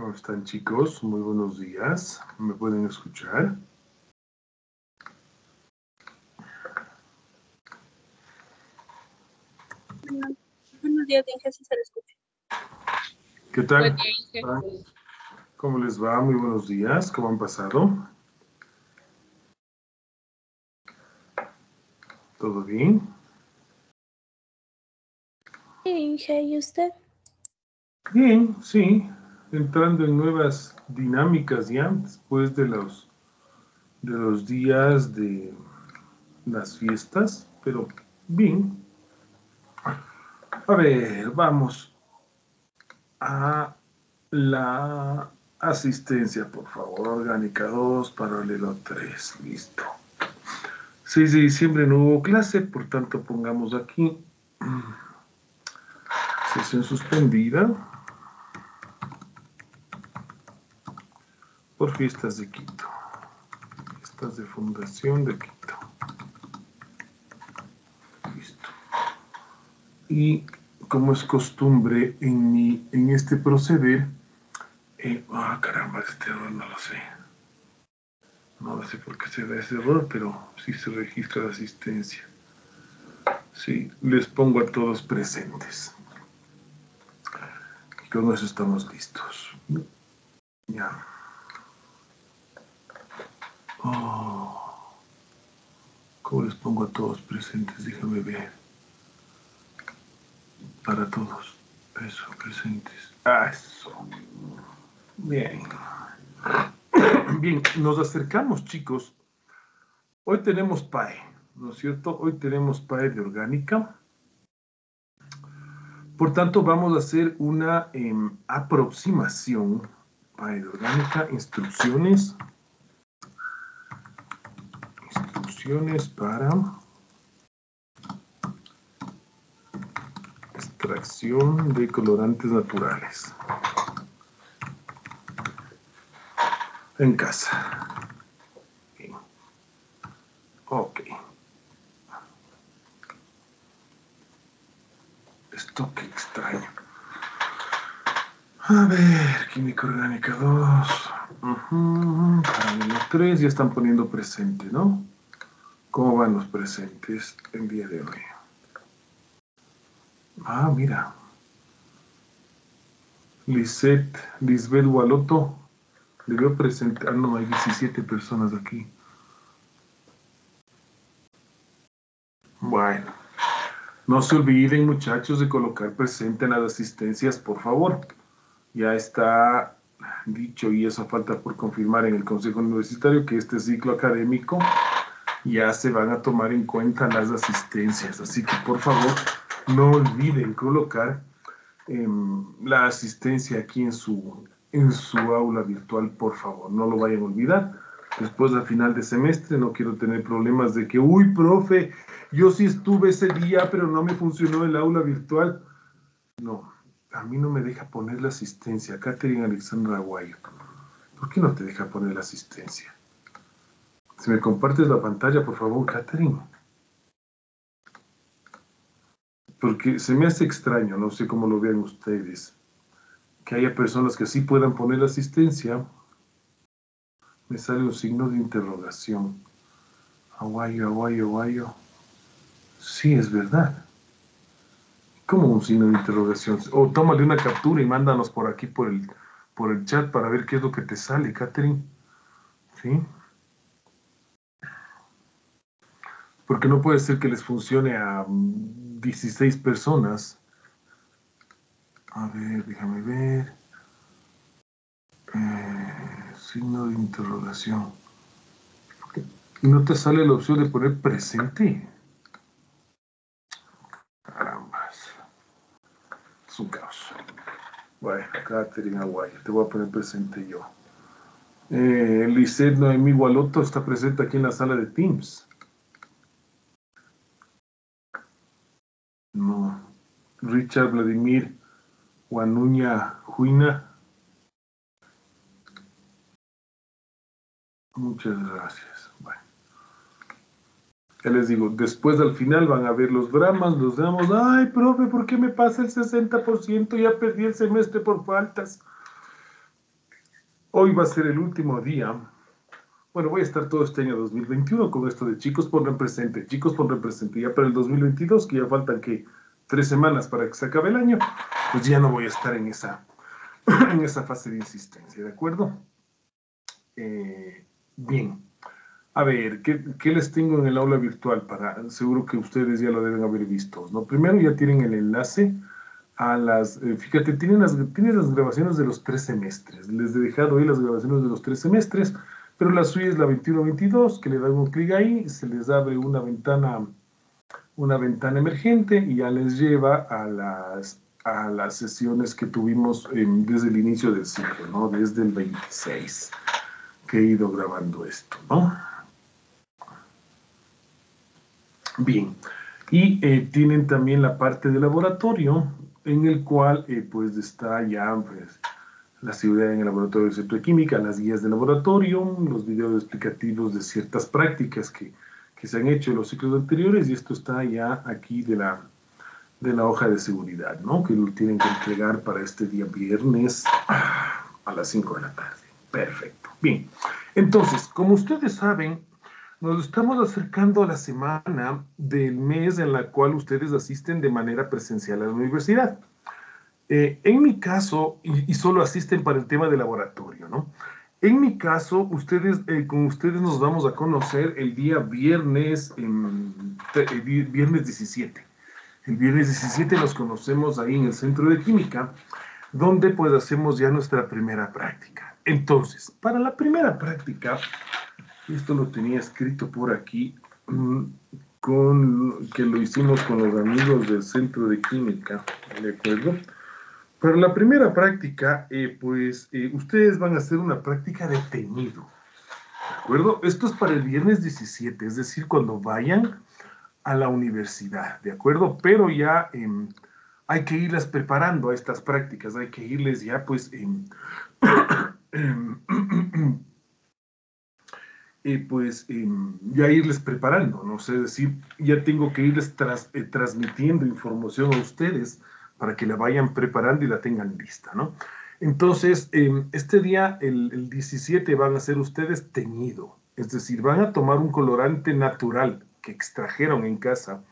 ¿Cómo están chicos? Muy buenos días. ¿Me pueden escuchar? Buenos días, Inge, si se le escucha. ¿Qué tal? Buen día, Inge. ¿Cómo les va? Muy buenos días. ¿Cómo han pasado? ¿Todo bien? Inge, ¿y usted? Bien, sí. Entrando en nuevas dinámicas ya después de los de los días de las fiestas, pero bien. A ver, vamos a la asistencia, por favor. Orgánica 2, paralelo 3, listo. 6 de diciembre no hubo clase, por tanto pongamos aquí sesión suspendida por fiestas de Quito. Fiestas de fundación de Quito. Listo. Y como es costumbre en, mi, en este proceder, eh, ah, caramba, este error no lo sé. No lo sé por qué se da ese error, pero sí se registra la asistencia. Sí, les pongo a todos presentes. Y con eso estamos listos. Ya. Oh. ¿Cómo les pongo a todos presentes? Déjame ver. Para todos. Eso, presentes. Ah, eso. Bien. Bien, nos acercamos, chicos. Hoy tenemos PAE, ¿no es cierto? Hoy tenemos PAE de orgánica. Por tanto, vamos a hacer una em, aproximación. PAE de orgánica, instrucciones. Para extracción de colorantes naturales. En casa. Ok. Esto que extraño. A ver, química orgánica 2. Uh Paralelo 3, ya están poniendo presente, ¿no? ¿Cómo van los presentes el día de hoy? Ah, mira. Lisette, Lisbeth Gualoto. Le veo presentar, no, hay 17 personas aquí. Bueno, no se olviden muchachos de colocar presente en las asistencias, por favor. Ya está dicho y eso falta por confirmar en el Consejo Universitario que este ciclo académico ya se van a tomar en cuenta las asistencias. Así que por favor no olviden colocar em, la asistencia aquí en su, en su aula virtual, por favor, no lo vayan a olvidar. Después al final de semestre no quiero tener problemas de que, uy, profe, yo sí estuve ese día, pero no me funcionó el aula virtual. No, a mí no me deja poner la asistencia. Catherine Alexandra Aguayo, ¿por qué no te deja poner la asistencia? Si me compartes la pantalla, por favor, Catherine. Porque se me hace extraño, no sé cómo lo vean ustedes, que haya personas que sí puedan poner asistencia. Me sale un signo de interrogación. Aguayo, aguayo, aguayo. Sí, es verdad. ¿Cómo un signo de interrogación? O tómale una captura y mándanos por aquí, por el, por el chat, para ver qué es lo que te sale, Catherine. ¿Sí? Porque no puede ser que les funcione a 16 personas. A ver, déjame ver. Eh, signo de interrogación. ¿Y no te sale la opción de poner presente? Carambas. Es un caos. Bueno, Catherine Aguayo, te voy a poner presente yo. Eh, Lisette Noemí Gualoto está presente aquí en la sala de Teams. No. Richard Vladimir Guanuña Juina. Muchas gracias. Bueno. Ya les digo, después al final van a ver los dramas, los dramas. Ay, profe, ¿por qué me pasa el 60%? Ya perdí el semestre por faltas. hoy va a ser el último día. Bueno, voy a estar todo este año 2021 con esto de chicos por presente, chicos por presente. Ya para el 2022, que ya faltan que tres semanas para que se acabe el año, pues ya no voy a estar en esa, en esa fase de insistencia, ¿de acuerdo? Eh, bien. A ver, ¿qué, ¿qué, les tengo en el aula virtual? Para, seguro que ustedes ya lo deben haber visto. ¿no? Primero ya tienen el enlace a las, eh, fíjate, tienen las, tienen las grabaciones de los tres semestres. Les he dejado ahí las grabaciones de los tres semestres, pero la suya es la 21-22, que le dan un clic ahí, se les abre una ventana, una ventana emergente y ya les lleva a las, a las sesiones que tuvimos desde el inicio del ciclo, ¿no? Desde el 26, que he ido grabando esto, ¿no? Bien, y eh, tienen también la parte de laboratorio, en el cual eh, pues está ya pues, la seguridad en el laboratorio de química, las guías de laboratorio, los videos explicativos de ciertas prácticas que, que, se han hecho en los ciclos anteriores y esto está ya aquí de la, de la hoja de seguridad, ¿no? Que lo tienen que entregar para este día viernes a las 5 de la tarde. Perfecto. Bien, entonces, como ustedes saben, nos estamos acercando a la semana del mes en la cual ustedes asisten de manera presencial a la universidad. Eh, en mi caso, y, solo asisten para el tema de laboratorio, ¿no? En mi caso, ustedes, eh, con ustedes nos vamos a conocer el día viernes, el viernes 17. El viernes 17 nos conocemos ahí en el Centro de Química, donde pues hacemos ya nuestra primera práctica. Entonces, para la primera práctica, esto lo tenía escrito por aquí, mm, con, que lo hicimos con los amigos del Centro de Química, ¿de acuerdo? Para la primera práctica, eh, pues eh, ustedes van a hacer una práctica de teñido, ¿de acuerdo? Esto es para el viernes 17, es decir, cuando vayan a la universidad, ¿de acuerdo? Pero ya em, hay que irlas preparando a estas prácticas, hay que irles ya pues... Em, eh, pues em, ya irles preparando, no sé, decir, ya tengo que irles eh, transmitiendo información a ustedes para que la vayan preparando y la tengan lista, ¿no? Entonces, em, este día, el, el, 17, van a ser ustedes teñido, es decir, van a tomar un colorante natural que extrajeron en casa,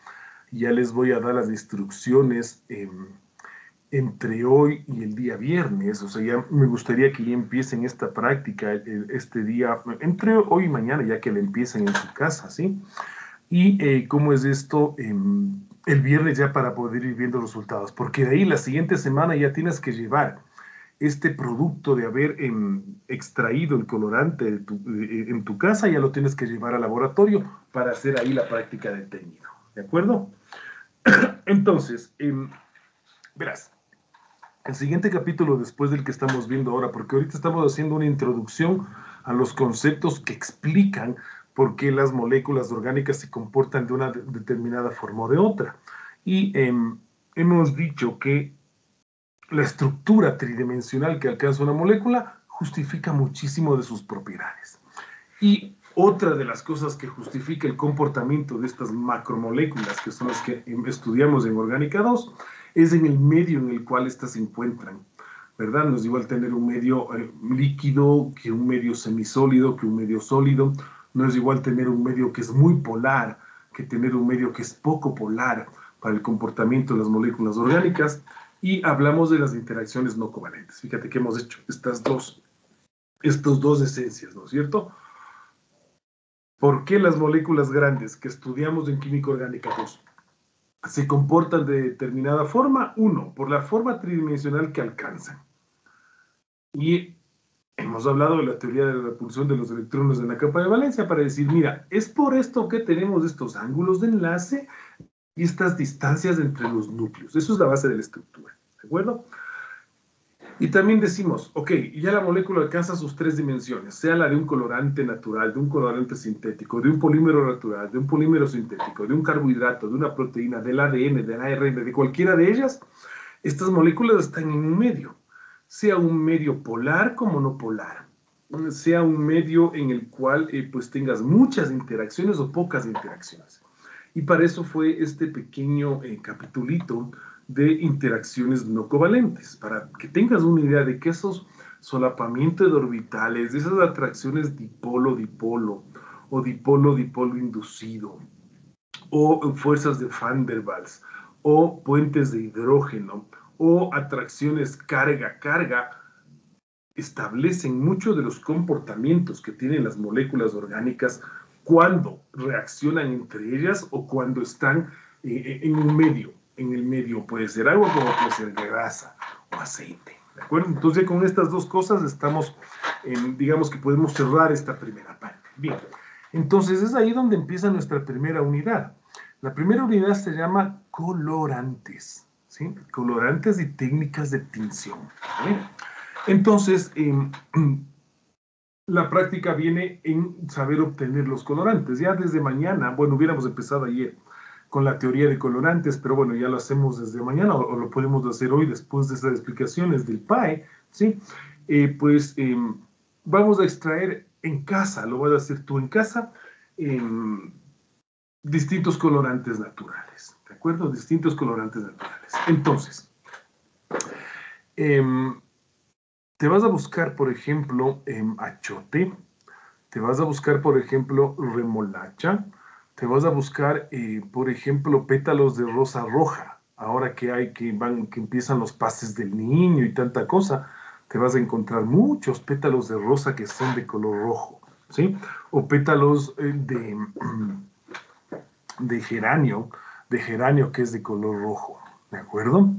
ya les voy a dar las instrucciones em, entre hoy y el día viernes, o sea, ya me gustaría que ya empiecen esta práctica este día, entre hoy y mañana, ya que la empiecen en su casa, ¿sí? Y eh, cómo es esto em, el viernes ya para poder ir viendo resultados, porque de ahí la siguiente semana ya tienes que llevar este producto de haber em, extraído el colorante en tu casa, ya lo tienes que llevar al laboratorio para hacer ahí la práctica de teñido, ¿de acuerdo? Entonces, em, verás, el siguiente capítulo después del que estamos viendo ahora, porque ahorita estamos haciendo una introducción a los conceptos que explican por qué las moléculas orgánicas se comportan de una determinada forma o de otra. Y em, hemos dicho que la estructura tridimensional que alcanza una molécula justifica muchísimo de sus propiedades. Y otra de las cosas que justifica el comportamiento de estas macromoléculas, que son las que estudiamos en Orgánica 2, es en el medio en el cual éstas se encuentran, ¿verdad? No es igual tener un medio eh, líquido que un medio semisólido, que un medio sólido, no es igual tener un medio que es muy polar que tener un medio que es poco polar para el comportamiento de las moléculas orgánicas, y hablamos de las interacciones no covalentes. Fíjate que hemos hecho estas dos, estas dos esencias, ¿no es cierto? ¿Por qué las moléculas grandes que estudiamos en química orgánica 2 se comportan de determinada forma. Uno, por la forma tridimensional que alcanzan. Y hemos hablado de la teoría de la repulsión de los electrones en la capa de valencia para decir, mira, es por esto que tenemos estos ángulos de enlace y estas distancias entre los núcleos. Eso es la base de la estructura, ¿de acuerdo? Y también decimos, ok, ya la molécula alcanza sus tres dimensiones, sea la de un colorante natural, de un colorante sintético, de un polímero natural, de un polímero sintético, de un carbohidrato, de una proteína, del ADN, del ARN, de cualquiera de ellas, estas moléculas están en un medio, sea un medio polar como no polar, sea un medio en el cual eh, pues tengas muchas interacciones o pocas interacciones. Y para eso fue este pequeño eh, capitulito de interacciones no covalentes, para que tengas una idea de que esos solapamiento de orbitales, de esas atracciones dipolo-dipolo o dipolo-dipolo inducido, o fuerzas de Van der Waals, o puentes de hidrógeno, o atracciones carga-carga, establecen muchos de los comportamientos que tienen las moléculas orgánicas cuando reaccionan entre ellas o cuando están eh, eh, en un medio. En el medio puede ser agua como puede ser grasa o aceite. ¿De acuerdo? Entonces con estas dos cosas estamos, en, digamos que podemos cerrar esta primera parte. Bien, entonces es ahí donde empieza nuestra primera unidad. La primera unidad se llama colorantes, Colorantes y técnicas de tinción. Entonces, em, la práctica viene en saber obtener los colorantes. Ya desde mañana, bueno, hubiéramos empezado ayer con la teoría de colorantes, pero bueno, ya lo hacemos desde mañana o, lo podemos hacer hoy después de estas explicaciones del PAE, ¿sí? Eh, pues em, vamos a extraer en casa, lo vas a hacer tú en casa, em, distintos colorantes naturales, ¿de acuerdo? Distintos colorantes naturales. Entonces, em, te vas a buscar, por ejemplo, achote, te vas a buscar, por ejemplo, remolacha, te vas a buscar, eh, por ejemplo, pétalos de rosa roja. Ahora que hay que van, que empiezan los pases del niño y tanta cosa, te vas a encontrar muchos pétalos de rosa que son de color rojo, ¿sí? O pétalos eh, de, de geranio, de geranio que es de color rojo, ¿de acuerdo?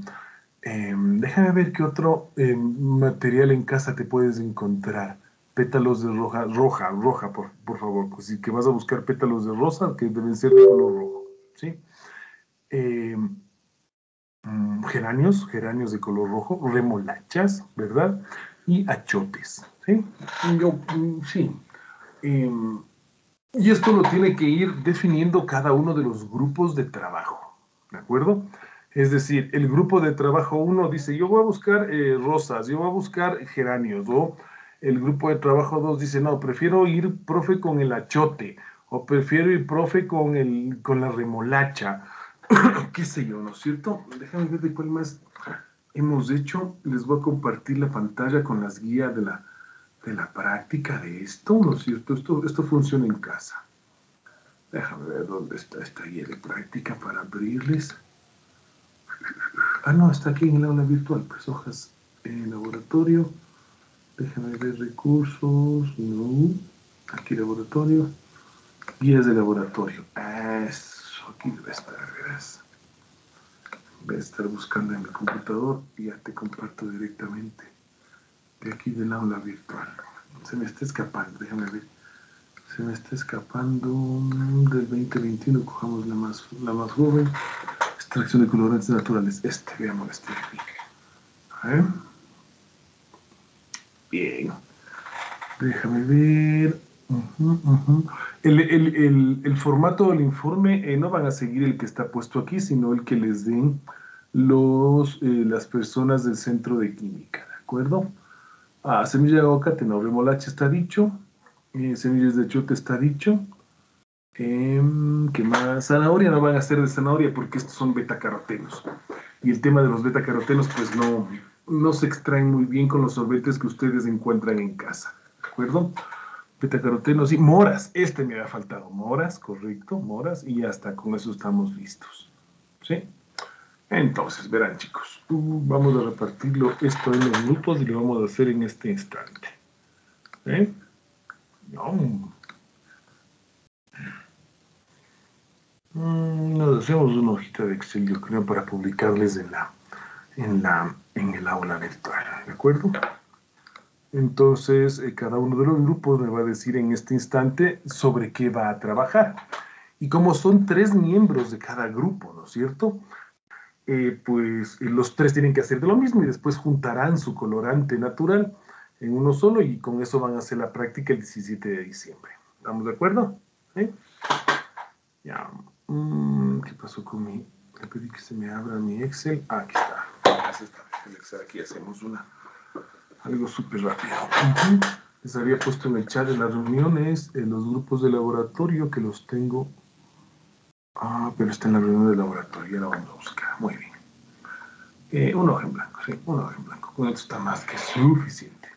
Em, déjame ver qué otro em, material en casa te puedes encontrar. Pétalos de roja, roja, roja, por, por favor. Pues si que vas a buscar pétalos de rosa, que deben ser de color rojo. ¿sí? Em, mm, geranios, geranios de color rojo, remolachas, ¿verdad? Y achotes. ¿sí? Yo, mm, sí. Y esto lo tiene que ir definiendo cada uno de los grupos de trabajo. ¿De acuerdo? Es decir, el grupo de trabajo 1 dice, yo voy a buscar eh, rosas, yo voy a buscar geranios, o el grupo de trabajo 2 dice, no, prefiero ir, profe, con el achote, o prefiero ir, profe, con, el, con la remolacha, qué sé yo, ¿no es cierto? Déjame ver de cuál más hemos hecho. Les voy a compartir la pantalla con las guías de la, de la práctica de esto, ¿no es cierto? Esto, esto funciona en casa. Déjame ver dónde está esta guía de práctica para abrirles. Ah, no, está aquí en el aula virtual, pues hojas en laboratorio. Déjame ver recursos. No. Aquí laboratorio. Guías de laboratorio. Eso, aquí debe estar, verás. Voy a estar buscando en mi computador y ya te comparto directamente de aquí del aula virtual. Se me está escapando, déjame ver. Se me está escapando del 2021, cojamos la más, la más joven. Extracción de colorantes naturales. Este, veamos este aquí. Bien. Déjame ver. El, formato del informe eh, no van a seguir el que está puesto aquí, sino el que les den los, eh, las personas del centro de química, ¿de acuerdo? Ah, semilla de aguacate, no, remolacha está dicho, eh, semillas de chote está dicho, Em, ¿Qué más? Zanahoria no van a ser de zanahoria porque estos son betacarotenos. Y el tema de los betacarotenos pues no, no se extraen muy bien con los sorbetes que ustedes encuentran en casa. ¿De acuerdo? Betacarotenos y moras. Este me había faltado. Moras, correcto, moras. Y hasta con eso estamos listos. ¿Sí? Entonces, verán chicos, vamos a repartirlo esto en los minutos y lo vamos a hacer en este instante. ¿Eh? No. Mm, nos hacemos una hojita de Excel, yo creo, para publicarles en, la, en, la, en el aula virtual, ¿de acuerdo? Entonces, eh, cada uno de los grupos me va a decir en este instante sobre qué va a trabajar. Y como son tres miembros de cada grupo, ¿no es cierto? Eh, pues eh, los tres tienen que hacer de lo mismo y después juntarán su colorante natural en uno solo y con eso van a hacer la práctica el 17 de diciembre. ¿Estamos de acuerdo? Ya. Mm, ¿Qué pasó con mi? Le pedí que se me abra mi Excel. Ah, aquí está. El Excel. Aquí hacemos una. Algo súper rápido. Les había puesto en el chat de las reuniones en los grupos de laboratorio que los tengo. Ah, pero está en la reunión de laboratorio. La vamos a buscar. Muy bien. Eh, un hoja en blanco, sí, un hoja en blanco. Con esto está más que suficiente.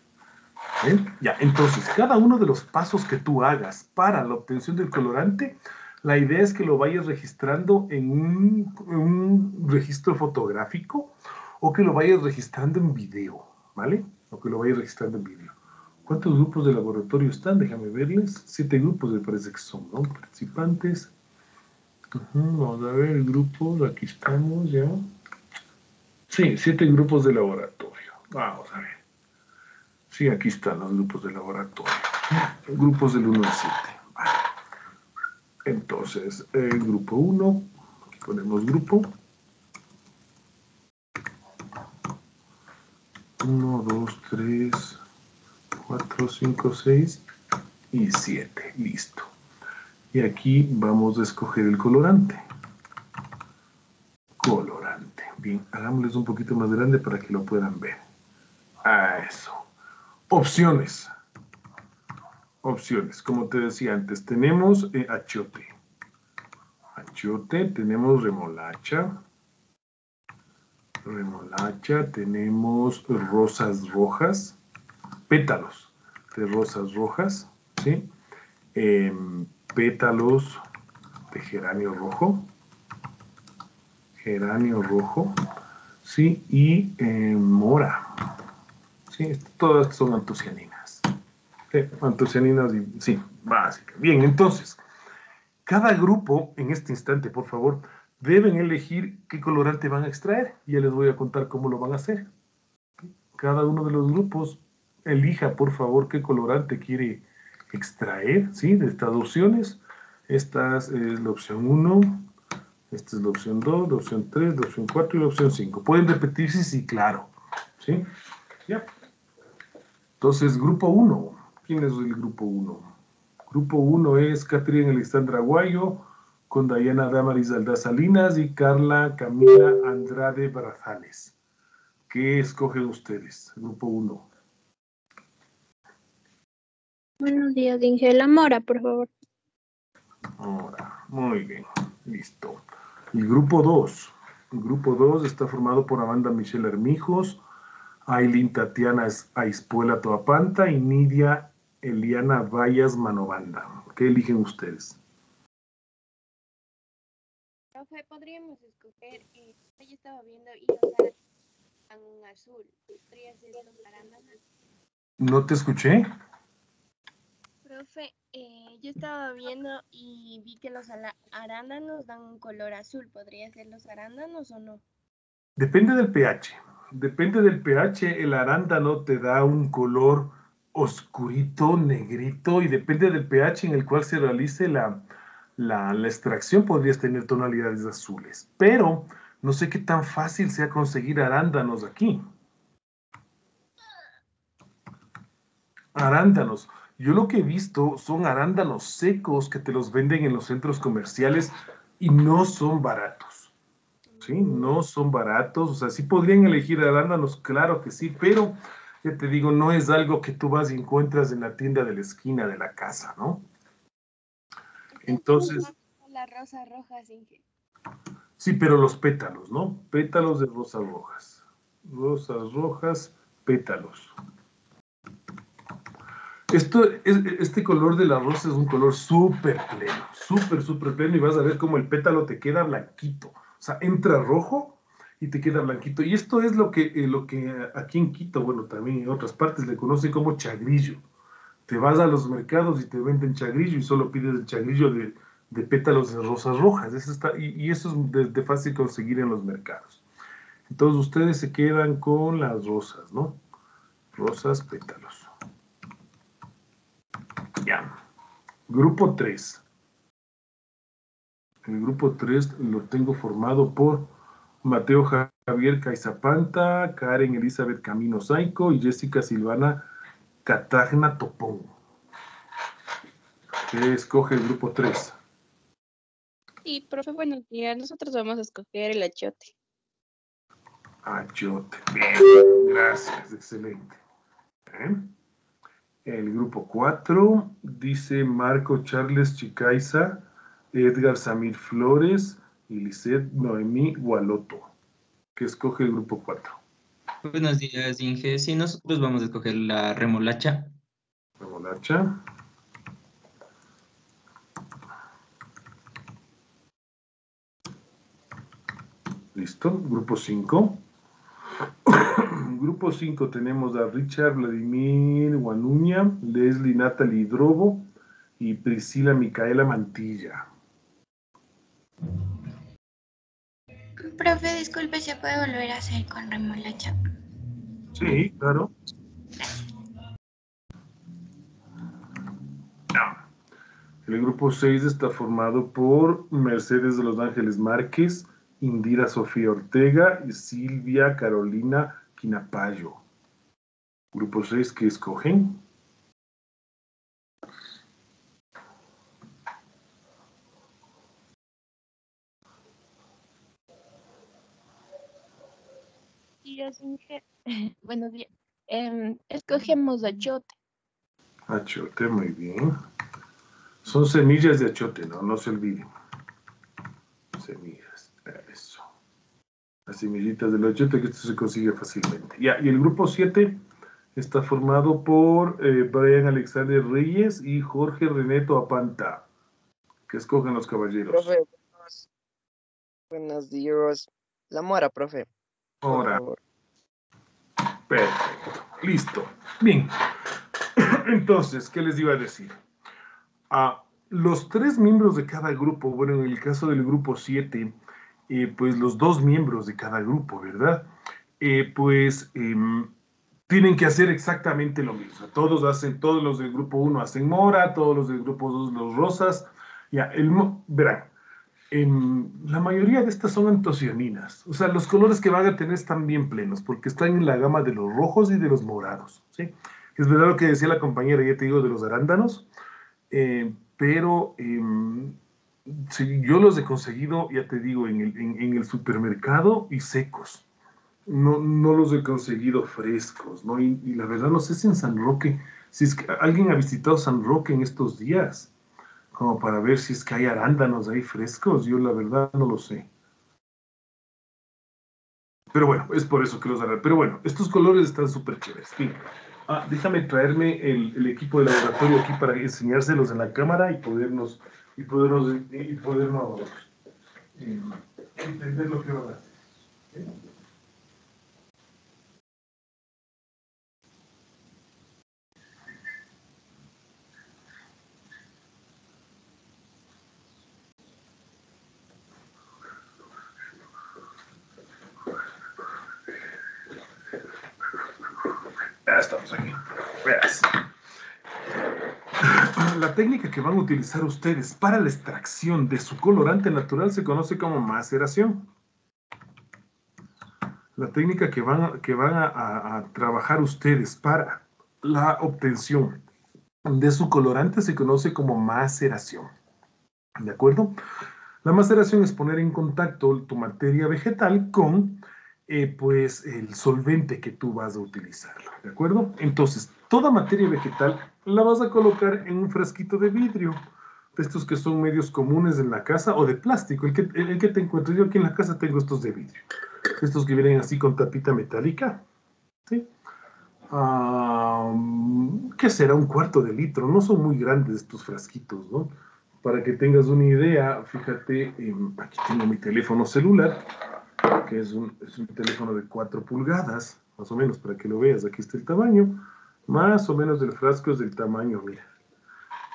¿Eh? Ya, entonces, cada uno de los pasos que tú hagas para la obtención del colorante, la idea es que lo vayas registrando en un, en un registro fotográfico o que lo vayas registrando en video, ¿vale? O que lo vayas registrando en video. ¿Cuántos grupos de laboratorio están? Déjame verles. Siete grupos me parece que son, ¿no? Participantes. Vamos a ver grupos, aquí estamos ya. Sí, siete grupos de laboratorio. Vamos a ver. Sí, aquí están los grupos de laboratorio. Grupos del 1 al 7. Vale. Entonces, el grupo 1, ponemos grupo. 1, 2, 3, 4, 5, 6 y 7. Listo. Y aquí vamos a escoger el colorante. Colorante. Bien, hagámosles un poquito más grande para que lo puedan ver. A eso. Opciones. Opciones. Como te decía antes, tenemos eh. Achiote, tenemos remolacha. Remolacha, tenemos rosas rojas pétalos de rosas rojas, ¿sí? Em, pétalos de geranio rojo, geranio rojo, ¿sí? Y em, mora, ¿sí? Todas son antocianinas. ¿sí? Antocianinas, sí, básicas. Bien, entonces, cada grupo, en este instante, por favor, deben elegir qué colorante van a extraer. Ya les voy a contar cómo lo van a hacer. Cada uno de los grupos elija por favor qué colorante quiere extraer, ¿sí? De estas opciones. Esta es la opción 1, esta es la opción 2, la opción 3, la opción 4 y la opción 5. ¿Pueden repetirse? Sí, claro. ¿Sí? Ya. Entonces, grupo 1. ¿Quién es el grupo 1? Grupo 1 es Catherine Alexandra Guayo, con Dayana Damaris Aldaz Salinas y Carla Camila Andrade Barazales. ¿Qué escogen ustedes? Grupo 1. Buenos días, la Mora, por favor. Mora, muy bien, listo. El grupo 2. El grupo 2 está formado por Amanda Michelle Hermijos, Aileen Tatiana Aispuela Toapanta y Nidia Eliana Vallas Manobanda. ¿Qué eligen ustedes? Profe, podríamos escoger, eh, yo estaba viendo y los azul. ¿Podría ser los arándanos? ¿No te escuché? Profe, eh, yo estaba viendo y vi que los arándanos dan un color azul. ¿Podría ser los arándanos o no? Depende del pH. Depende del pH, el arándano te da un color oscurito, negrito, y depende del pH en el cual se realice la, la, la extracción, podrías tener tonalidades azules. Pero no sé qué tan fácil sea conseguir arándanos aquí. Arándanos. Yo lo que he visto son arándanos secos que te los venden en los centros comerciales y no son baratos. ¿Sí? No son baratos. O sea, sí podrían elegir arándanos, claro que sí, pero ya te digo, no es algo que tú vas y encuentras en la tienda de la esquina de la casa, ¿no? Entonces... Rosas rojas, Sí, pero los pétalos, ¿no? Pétalos de rosas rojas. Rosas rojas, pétalos. Esto, este color de la rosa es un color súper pleno, súper, súper pleno y vas a ver cómo el pétalo te queda blanquito. O sea, entra rojo y te queda blanquito. Y esto es lo que, eh, lo que aquí en Quito, bueno, también en otras partes le conocen como chagrillo. Te vas a los mercados y te venden chagrillo y solo pides el chagrillo de, pétalos de rosas rojas. Está, y, eso es de fácil conseguir en los mercados. Entonces ustedes se quedan con las rosas, ¿no? Rosas, pétalos. Ya. Grupo 3. El grupo 3 lo tengo formado por Mateo Javier Caizapanta, Karen Elizabeth Camino Saico y Jessica Silvana Catagna Topón. ¿Qué escoge el grupo 3? Sí, profe, buenos días. Nosotros vamos a escoger el achote. Achote. Bien, gracias, excelente. ¿Eh? El grupo 4 dice Marco Charles Chicaiza, Edgar Samir Flores y Lisette Noemí Gualoto. ¿Qué escoge el grupo 4? Buenos días, Inge. Sí, nosotros vamos a escoger la remolacha. remolacha. Listo, grupo 5. Grupo 5 tenemos a Richard Vladimir Guanuña, Leslie Natalie Drobo y Priscila Micaela Mantilla. Profe, disculpe, ¿se puede volver a hacer con remolacha? Sí, claro. El grupo 6 está formado por Mercedes de los Ángeles Márquez, Indira Sofía Ortega y Silvia Carolina Quinapayo. Grupo 6 que escogen. Buenos días. Em, escogemos achote. Achote, muy bien. Son semillas de achote, ¿no? No se olviden. Semillas. Las semillitas del achote que esto se consigue fácilmente. Ya, y el grupo 7 está formado por eh, Brian Alexander Reyes y Jorge Reneto Apanta. Que escogen los caballeros. Profe, buenos, buenos días. La mora, profe. Ahora. Perfecto. Listo. Bien. Entonces, ¿qué les iba a decir? A los tres miembros de cada grupo, bueno, en el caso del grupo 7, eh, pues los dos miembros de cada grupo, ¿verdad? Eh, pues em, tienen que hacer exactamente lo mismo. Todos hacen, todos los del grupo 1 hacen mora, todos los del grupo 2 los rosas. Ya, el, verán, la mayoría de estas son antocianinas. O sea, los colores que van a tener están bien plenos porque están en la gama de los rojos y de los morados. ¿sí? Es verdad lo que decía la compañera, ya te digo, de los arándanos. Eh, pero em, yo los he conseguido, ya te digo, en el, supermercado y secos. No, no, los he conseguido frescos, ¿no? Y, la verdad no sé si en San Roque, si es que alguien ha visitado San Roque en estos días, como para ver si es que hay arándanos ahí frescos, yo la verdad no lo sé. Pero bueno, es por eso que los harán. Pero bueno, estos colores están súper chéveres. Ah, déjame traerme el, equipo de laboratorio aquí para enseñárselos en la cámara y podernos, y podernos, y podernos eh, entender lo que va a hacer. estamos aquí. La técnica que van a utilizar ustedes para la extracción de su colorante natural se conoce como maceración. La técnica que van, que van a, trabajar ustedes para la obtención de su colorante se conoce como maceración. ¿De acuerdo? La maceración es poner en contacto tu materia vegetal con eh, pues el solvente que tú vas a utilizar, ¿de acuerdo? Entonces, toda materia vegetal la vas a colocar en un frasquito de vidrio, estos que son medios comunes en la casa, o de plástico, el que, el, que te encuentro. Yo aquí en la casa tengo estos de vidrio, estos que vienen así con tapita metálica, ¿sí? ¿Qué será? Un cuarto de litro, no son muy grandes estos frasquitos, ¿no? Para que tengas una idea, fíjate, aquí tengo mi teléfono celular, que es un, es un teléfono de 4 pulgadas, más o menos, para que lo veas. Aquí está el tamaño, más o menos del frasco es del tamaño, mira,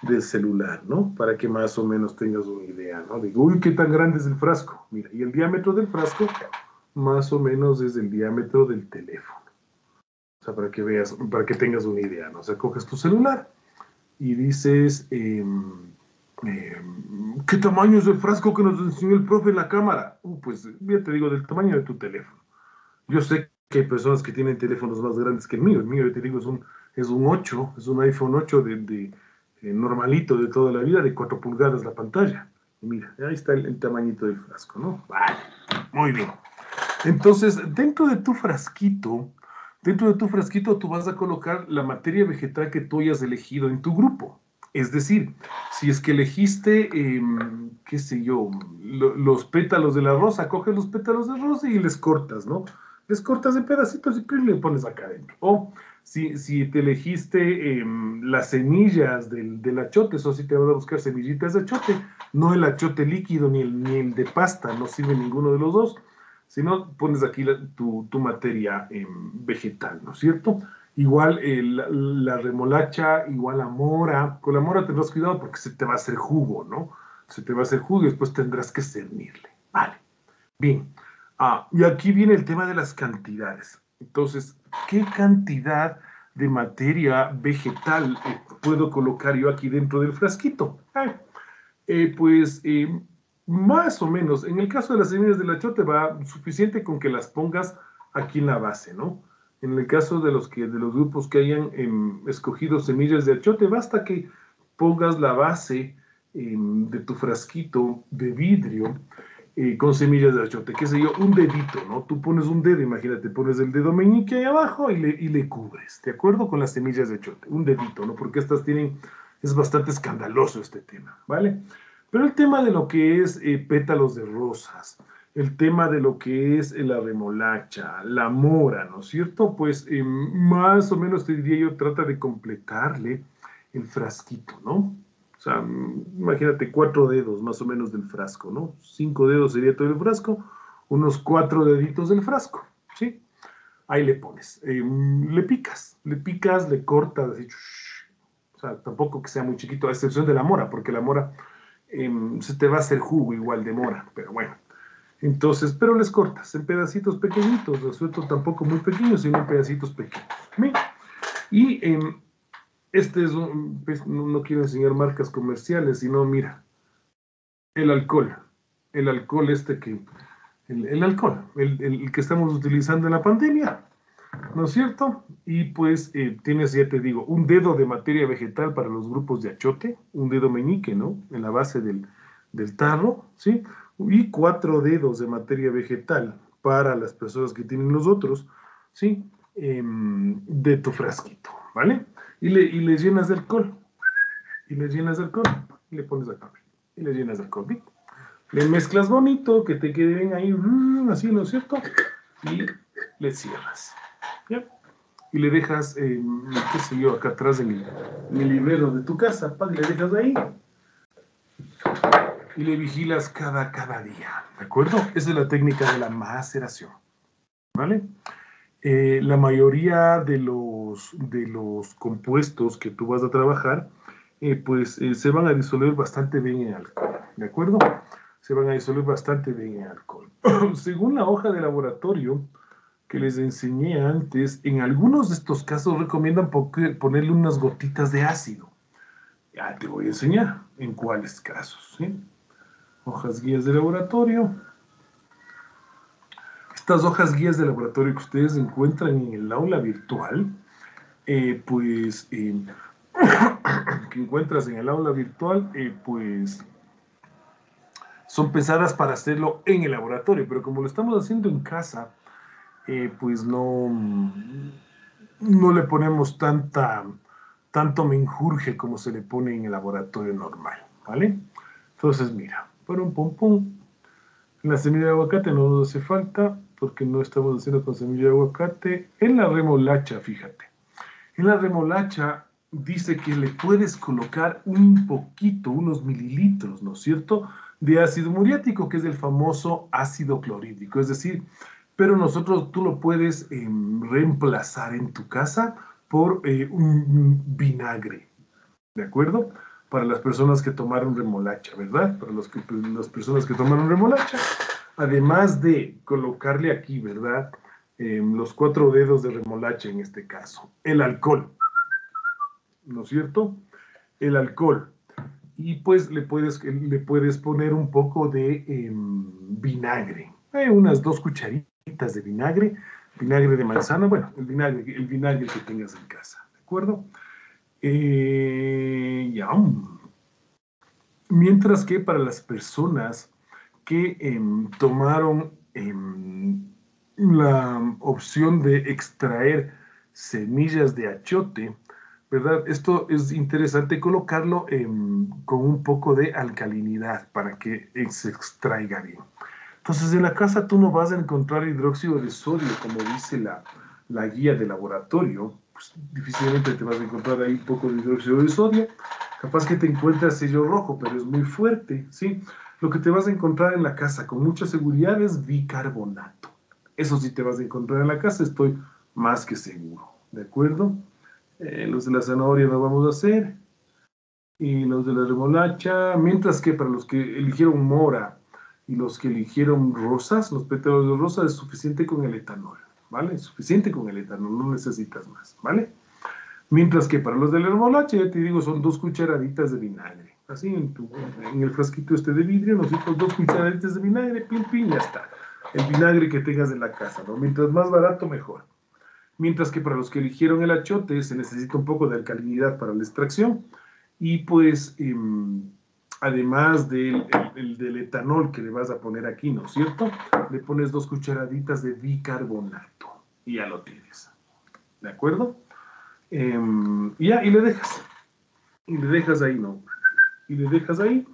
del celular, ¿no? Para que más o menos tengas una idea, ¿no? Digo, uy, ¿qué tan grande es el frasco? Mira, y el diámetro del frasco más o menos es el diámetro del teléfono. O sea, para que veas, para que tengas una idea, ¿no? O sea, coges tu celular y dices, eh, eh, ¿Qué tamaño es el frasco que nos enseñó el profe en la cámara? Uh, pues ya te digo, del tamaño de tu teléfono. Yo sé que hay personas que tienen teléfonos más grandes que el mío. El mío, yo te digo, es un, es un 8, es un iPhone 8 de, eh, normalito de toda la vida, de 4 pulgadas la pantalla. Y mira, ahí está el, el tamañito del frasco, ¿no? Vale, muy bien. Entonces, dentro de tu frasquito, dentro de tu frasquito tú vas a colocar la materia vegetal que tú hayas elegido en tu grupo. Es decir, si es que elegiste, em, qué sé yo, los pétalos de la rosa, coges los pétalos de rosa y les cortas, ¿no? Les cortas en pedacitos y le pones acá adentro. O si, si te elegiste em, las semillas del, del, achote, eso sí te vas a buscar semillitas de achote, no el achote líquido ni el, ni el de pasta, no sirve ninguno de los dos, sino pones aquí tu, tu, materia em, vegetal, ¿no es cierto? Igual eh, la, la, remolacha, igual la mora, con la mora tendrás cuidado porque se te va a hacer jugo, ¿no? Se te va a hacer jugo y después tendrás que cernirle. Vale, bien. Ah, y aquí viene el tema de las cantidades. Entonces, ¿qué cantidad de materia vegetal eh, puedo colocar yo aquí dentro del frasquito? Ah, eh, pues eh, más o menos, en el caso de las semillas del achote va suficiente con que las pongas aquí en la base, ¿no? En el caso de los, que, de los grupos que hayan em, escogido semillas de achote, basta que pongas la base em, de tu frasquito de vidrio eh, con semillas de achote, qué sé yo, un dedito, ¿no? Tú pones un dedo, imagínate, pones el dedo meñique ahí abajo y le, y le cubres, ¿de acuerdo? Con las semillas de achote, un dedito, ¿no? Porque estas tienen, es bastante escandaloso este tema, ¿vale? Pero el tema de lo que es eh, pétalos de rosas, el tema de lo que es la remolacha, la mora, ¿no es cierto? Pues eh, más o menos te diría yo, trata de completarle el frasquito, ¿no? O sea, imagínate cuatro dedos más o menos del frasco, ¿no? Cinco dedos sería todo el frasco, unos cuatro deditos del frasco, ¿sí? Ahí le pones, eh, le picas, le picas, le cortas, así, o sea, tampoco que sea muy chiquito, a excepción de la mora, porque la mora eh, se te va a hacer jugo igual de mora, pero bueno. Entonces, pero les cortas en pedacitos pequeñitos, resuelto tampoco muy pequeños, sino en pedacitos pequeños. ¿sí? Y eh, este es un, pues, no quiero enseñar marcas comerciales, sino mira, el alcohol, el alcohol este que, el, alcohol, el, el, que estamos utilizando en la pandemia, ¿no es cierto? Y pues eh, tienes, ya te digo, un dedo de materia vegetal para los grupos de achote, un dedo meñique, ¿no? En la base del, del tarro, ¿sí? Y cuatro dedos de materia vegetal para las personas que tienen los otros, ¿sí? Eh, de tu frasquito, ¿vale? Y le, y le llenas de alcohol. Y le llenas de alcohol. Y le pones acá. Y le llenas de alcohol. Le mezclas bonito, que te queden ahí, mm, así, ¿no es cierto? Y le cierras. Y le dejas, eh, qué sé yo, acá atrás en el, en el librero de tu casa. Y le dejas ahí. Y le vigilas cada, cada día. ¿De acuerdo? Esa es la técnica de la maceración. ¿Vale? Eh, la mayoría de los, de los compuestos que tú vas a trabajar, eh, pues eh, se van a disolver bastante bien en alcohol, ¿de acuerdo? Se van a disolver bastante bien en alcohol. Según la hoja de laboratorio que les enseñé antes, en algunos de estos casos recomiendan ponerle unas gotitas de ácido. Ya te voy a enseñar en cuáles casos. Hojas guías de laboratorio estas hojas guías de laboratorio que ustedes encuentran en el aula virtual, eh, pues eh, que encuentras en el aula virtual, eh, pues son pensadas para hacerlo en el laboratorio, pero como lo estamos haciendo en casa, pues no, no le ponemos tanta, tanto menjurje como se le pone en el laboratorio normal, ¿vale? Entonces, mira, un pum pum, la semilla de aguacate no nos hace falta, porque no estamos haciendo con semilla de aguacate. En la remolacha, fíjate. En la remolacha dice que le puedes colocar un poquito, unos mililitros, ¿no es cierto?, de ácido muriático, que es el famoso ácido clorhídrico. Es decir, pero nosotros tú lo puedes eh, reemplazar en tu casa por eh, un vinagre, ¿de acuerdo? Para las personas que tomaron remolacha, ¿verdad? Para los las personas que tomaron remolacha, además de colocarle aquí, ¿verdad? Eh, los cuatro dedos de remolacha en este caso, el alcohol, ¿no es cierto? El alcohol. Y pues le puedes, le puedes poner un poco de eh, vinagre, eh, unas dos cucharitas de vinagre, vinagre de manzana, bueno, el vinagre, el vinagre que tengas en casa, ¿de acuerdo? ya. Mientras que para las personas que em, tomaron em, la opción de extraer semillas de achote, ¿verdad? Esto es interesante colocarlo con un poco de alcalinidad para que se extraiga bien. Entonces, en la casa tú no vas a encontrar hidróxido de sodio, como dice la, la guía de laboratorio. Pues, difícilmente te vas a encontrar ahí un poco de hidróxido de sodio. Capaz que te encuentras sello rojo, pero es muy fuerte, ¿sí? Lo que te vas a encontrar en la casa con mucha seguridad es bicarbonato. Eso sí te vas a encontrar en la casa, estoy más que seguro, ¿de acuerdo? Eh, los de la zanahoria no vamos a hacer. Y los de la remolacha, mientras que para los que eligieron mora y los que eligieron rosas, los pétalos de rosa es suficiente con el etanol, ¿vale? Es suficiente con el etanol, no necesitas más, ¿vale? Mientras que para los de la remolacha, ya te digo, son dos cucharaditas de vinagre. Así en, tu, en el frasquito este de vidrio, nosotros dos cucharaditas de vinagre, pim, pim, ya está. El vinagre que tengas en la casa, ¿no? Mientras más barato, mejor mientras que para los que eligieron el achote se necesita un poco de alcalinidad para la extracción y pues em, además del, etanol que le vas a poner aquí, ¿no es cierto? Le pones dos cucharaditas de bicarbonato y ya lo tienes, ¿de acuerdo? Em, ya, y le dejas, y le dejas ahí, ¿no? Y le dejas ahí,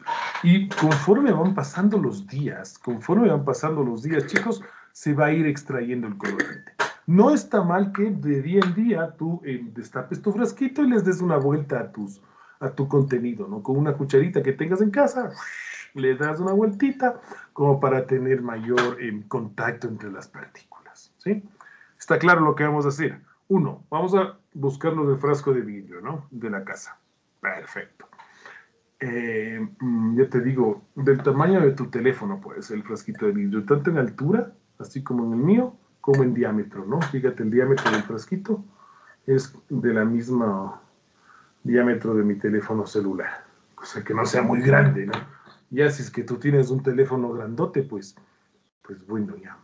y conforme van pasando los días, conforme van pasando los días, chicos, se va a ir extrayendo el colorante. No está mal que de día en día tú eh, destapes tu frasquito y les des una vuelta a, tus, a tu contenido, ¿no? Con una cucharita que tengas en casa, le das una vueltita como para tener mayor eh, contacto entre las partículas, ¿sí? Está claro lo que vamos a hacer. Uno, vamos a buscarlo del frasco de vidrio, ¿no? De la casa. Perfecto. Eh, mm, ya te digo, del tamaño de tu teléfono, pues, el frasquito de vidrio, tanto en altura, así como en el mío, como en diámetro, ¿no? Fíjate, el diámetro del frasquito es de la misma diámetro de mi teléfono celular. O sea, que no sea muy grande, ¿no? Ya si es que tú tienes un teléfono grandote, pues, pues bueno, ya,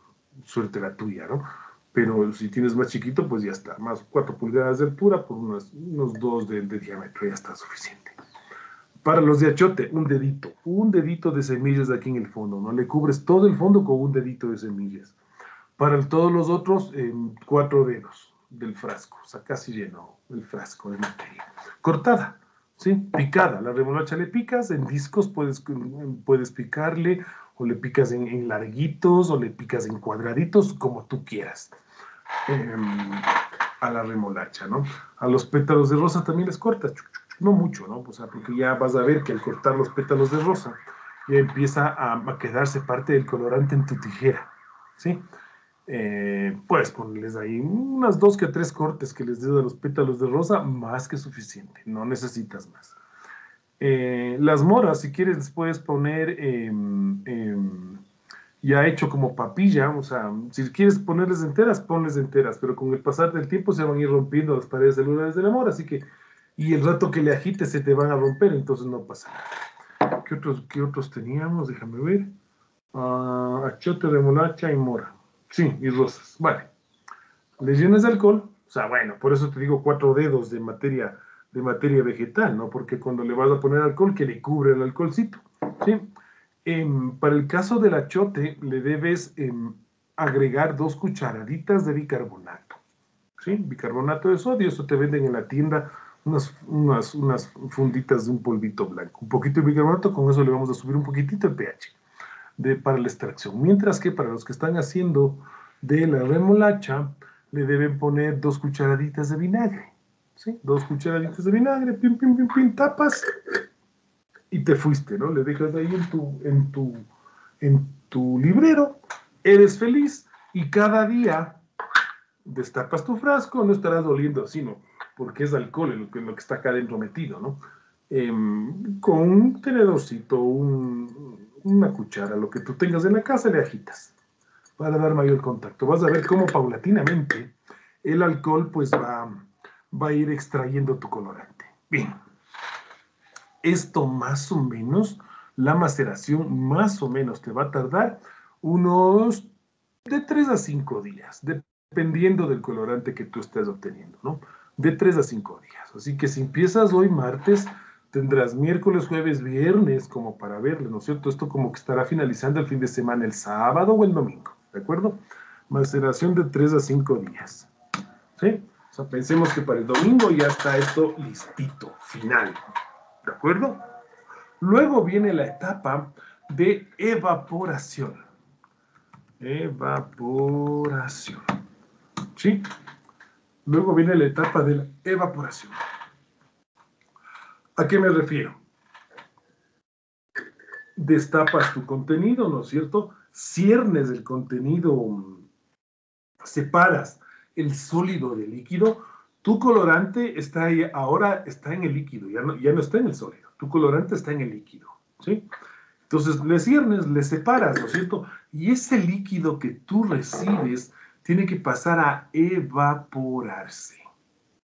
suerte la tuya, ¿no? Pero si tienes más chiquito, pues ya está. Más 4 pulgadas de altura por unos, unos 2 de, de diámetro, ya está suficiente. Para los de achote, un dedito, un dedito de semillas aquí en el fondo, ¿no? Le cubres todo el fondo con un dedito de semillas. Para todos los otros, cuatro dedos del frasco, o sea, casi lleno el frasco de materia. Cortada, ¿sí? Picada. La remolacha le picas, en discos puedes, puedes picarle, o le picas en, larguitos, o le picas en cuadraditos, como tú quieras. Em, a la remolacha, ¿no? A los pétalos de rosa también les cortas, no mucho, ¿no? O sea, porque ya vas a ver que al cortar los pétalos de rosa, ya empieza a, quedarse parte del colorante en tu tijera, ¿sí? eh, puedes ponerles ahí unas dos que tres cortes que les des a los pétalos de rosa, más que suficiente, no necesitas más. Eh, las moras, si quieres, les puedes poner em, em, ya hecho como papilla, o sea, si quieres ponerles enteras, ponles enteras, pero con el pasar del tiempo se van a ir rompiendo las paredes celulares de la mora, así que, y el rato que le agites se te van a romper, entonces no pasa. ¿Qué otros, qué otros teníamos? Déjame ver. Uh, achote, remolacha y mora. Sí, y rosas. Vale. Lesiones de alcohol, o sea, bueno, por eso te digo cuatro dedos de materia, de materia vegetal, ¿no? Porque cuando le vas a poner alcohol, que le cubre el alcoholcito, ¿sí? Em, para el caso del achote, le debes em, agregar dos cucharaditas de bicarbonato, ¿sí? Bicarbonato de sodio, eso te venden en la tienda unas, unas, unas funditas de un polvito blanco. Un poquito de bicarbonato, con eso le vamos a subir un poquitito el pH de, para la extracción. Mientras que para los que están haciendo de la remolacha, le deben poner dos cucharaditas de vinagre. ¿sí? Dos cucharaditas de vinagre, pim, pim, pim, pim, tapas y te fuiste, ¿no? Le dejas ahí en tu, en tu, en tu librero, eres feliz y cada día destapas tu frasco, no estarás doliendo así, ¿no? Porque es alcohol lo que, está acá dentro metido, ¿no? Em, con un tenedorcito, un, una cuchara, lo que tú tengas en la casa, le agitas para dar mayor contacto. Vas a ver cómo paulatinamente el alcohol pues va, va a ir extrayendo tu colorante. Bien, esto más o menos, la maceración más o menos te va a tardar unos de 3 a 5 días, dependiendo del colorante que tú estés obteniendo, ¿no? De 3 a 5 días. Así que si empiezas hoy martes, tendrás miércoles, jueves, viernes como para verlo, ¿no es cierto? Esto como que estará finalizando el fin de semana, el sábado o el domingo, ¿de acuerdo? Maceración de 3 a 5 días, ¿sí? O sea, pensemos que para el domingo ya está esto listito, final, ¿de acuerdo? Luego viene la etapa de evaporación. Evaporación. ¿Sí? Luego viene la etapa de la evaporación. ¿A qué me refiero? Destapas tu contenido, ¿no es cierto? Ciernes el contenido, separas el sólido del líquido. Tu colorante está ahí, ahora está en el líquido, ya no, ya no está en el sólido. Tu colorante está en el líquido, ¿sí? Entonces, le ciernes, le separas, ¿no es cierto? Y ese líquido que tú recibes tiene que pasar a evaporarse.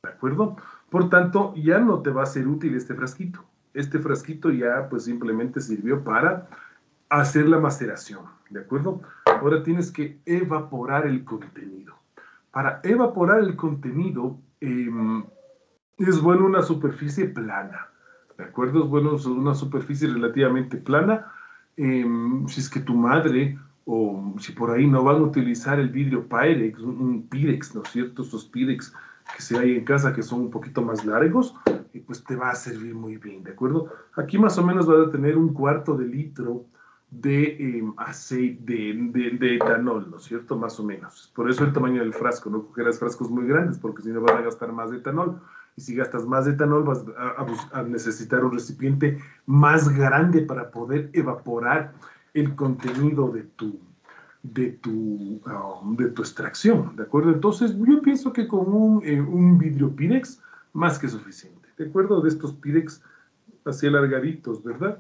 ¿De acuerdo? Por tanto, ya no te va a ser útil este frasquito. Este frasquito ya pues simplemente sirvió para hacer la maceración. ¿De acuerdo? Ahora tienes que evaporar el contenido. Para evaporar el contenido em, es bueno una superficie plana. ¿De acuerdo? Es bueno una superficie relativamente plana. Em, si es que tu madre o si por ahí no van a utilizar el vidrio Pyrex, un, Pirex, ¿no es cierto? Estos Pirex que se hay en casa que son un poquito más largos, y pues te va a servir muy bien, ¿de acuerdo? Aquí más o menos vas a tener un cuarto de litro de em, aceite, de, de, etanol, ¿no es cierto? Más o menos. Por eso el tamaño del frasco, no cogerás frascos muy grandes, porque si no vas a gastar más etanol. Y si gastas más etanol, vas a, a necesitar un recipiente más grande para poder evaporar el contenido de tu, de tu, um, de tu extracción, ¿de acuerdo? Entonces, yo pienso que con un, eh, un vidrio Pirex, más que suficiente, ¿de acuerdo? De estos Pirex así alargaditos, ¿verdad?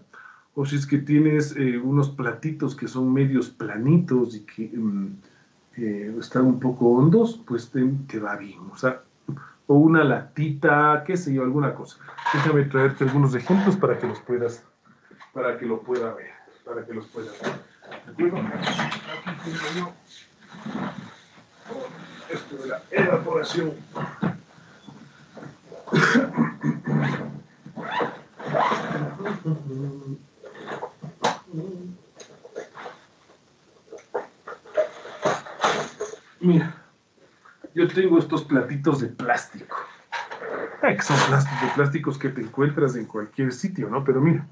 O si es que tienes eh, unos platitos que son medios planitos y que mm, eh, están un poco hondos, pues te, va bien, o sea, o una latita, qué sé yo, alguna cosa. Déjame traerte algunos ejemplos para que los puedas, para que lo pueda ver para que los puedan ver. Aquí tengo yo esto de la evaporación. Mira, yo tengo estos platitos de plástico. que son plásticos, plásticos que te encuentras en cualquier sitio, ¿no? Pero mira,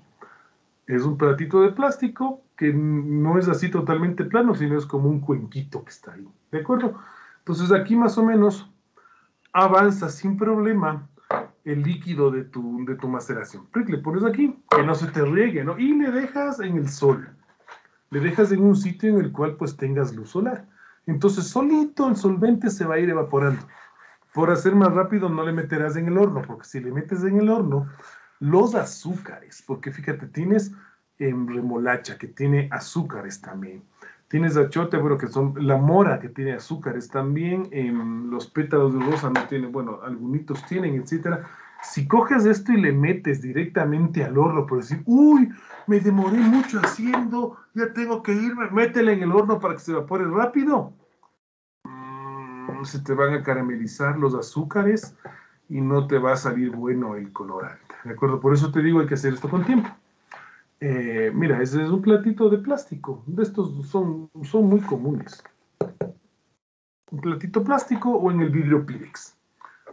es un platito de plástico que no es así totalmente plano, sino es como un cuenquito que está ahí. ¿De acuerdo? Entonces aquí más o menos avanza sin problema el líquido de tu, de tu maceración. Le pones aquí, que no se te riegue, ¿no? Y le dejas en el sol. Le dejas en un sitio en el cual pues tengas luz solar. Entonces solito el solvente se va a ir evaporando. Por hacer más rápido no le meterás en el horno, porque si le metes en el horno, los azúcares, porque fíjate, tienes en remolacha que tiene azúcares también. Tienes achote, bueno, que son la mora que tiene azúcares también. en los pétalos de rosa no tienen, bueno, algunos tienen, etcétera. Si coges esto y le metes directamente al horno, por decir, uy, me demoré mucho haciendo, ya tengo que irme, métele en el horno para que se evapore rápido. Mm, se te van a caramelizar los azúcares y no te va a salir bueno el colorante. ¿De acuerdo? Por eso te digo, hay que hacer esto con tiempo. Eh, mira, ese es un platito de plástico. De estos son, son muy comunes. Un platito plástico o en el vidrio Pirex.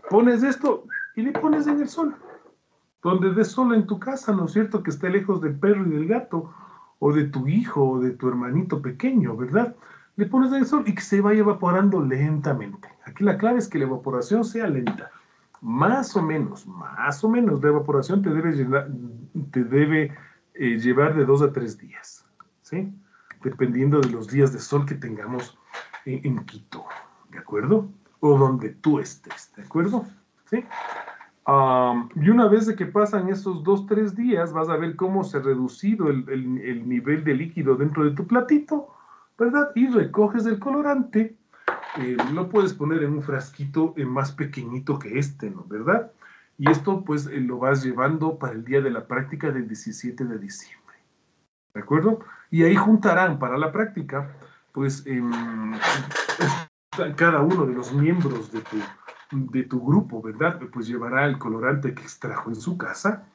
Pones esto y le pones en el sol. Donde des solo en tu casa, ¿no es cierto? Que esté lejos del perro y del gato, o de tu hijo, o de tu hermanito pequeño, ¿verdad? Le pones en el sol y que se vaya evaporando lentamente. Aquí la clave es que la evaporación sea lenta más o menos, más o menos de evaporación te debe, te debe eh, llevar de dos a tres días, ¿sí? Dependiendo de los días de sol que tengamos en, Quito, ¿de acuerdo? O donde tú estés, ¿de acuerdo? ¿Sí? y una vez de que pasan esos dos, tres días, vas a ver cómo se ha reducido el, el nivel de líquido dentro de tu platito, ¿verdad? Y recoges el colorante eh, lo puedes poner en un frasquito eh, más pequeñito que este, ¿no? ¿Verdad? Y esto pues eh, lo vas llevando para el día de la práctica del 17 de diciembre. ¿De acuerdo? Y ahí juntarán para la práctica, pues em, cada uno de los miembros de tu, grupo, ¿verdad? Pues llevará el colorante que extrajo en su casa,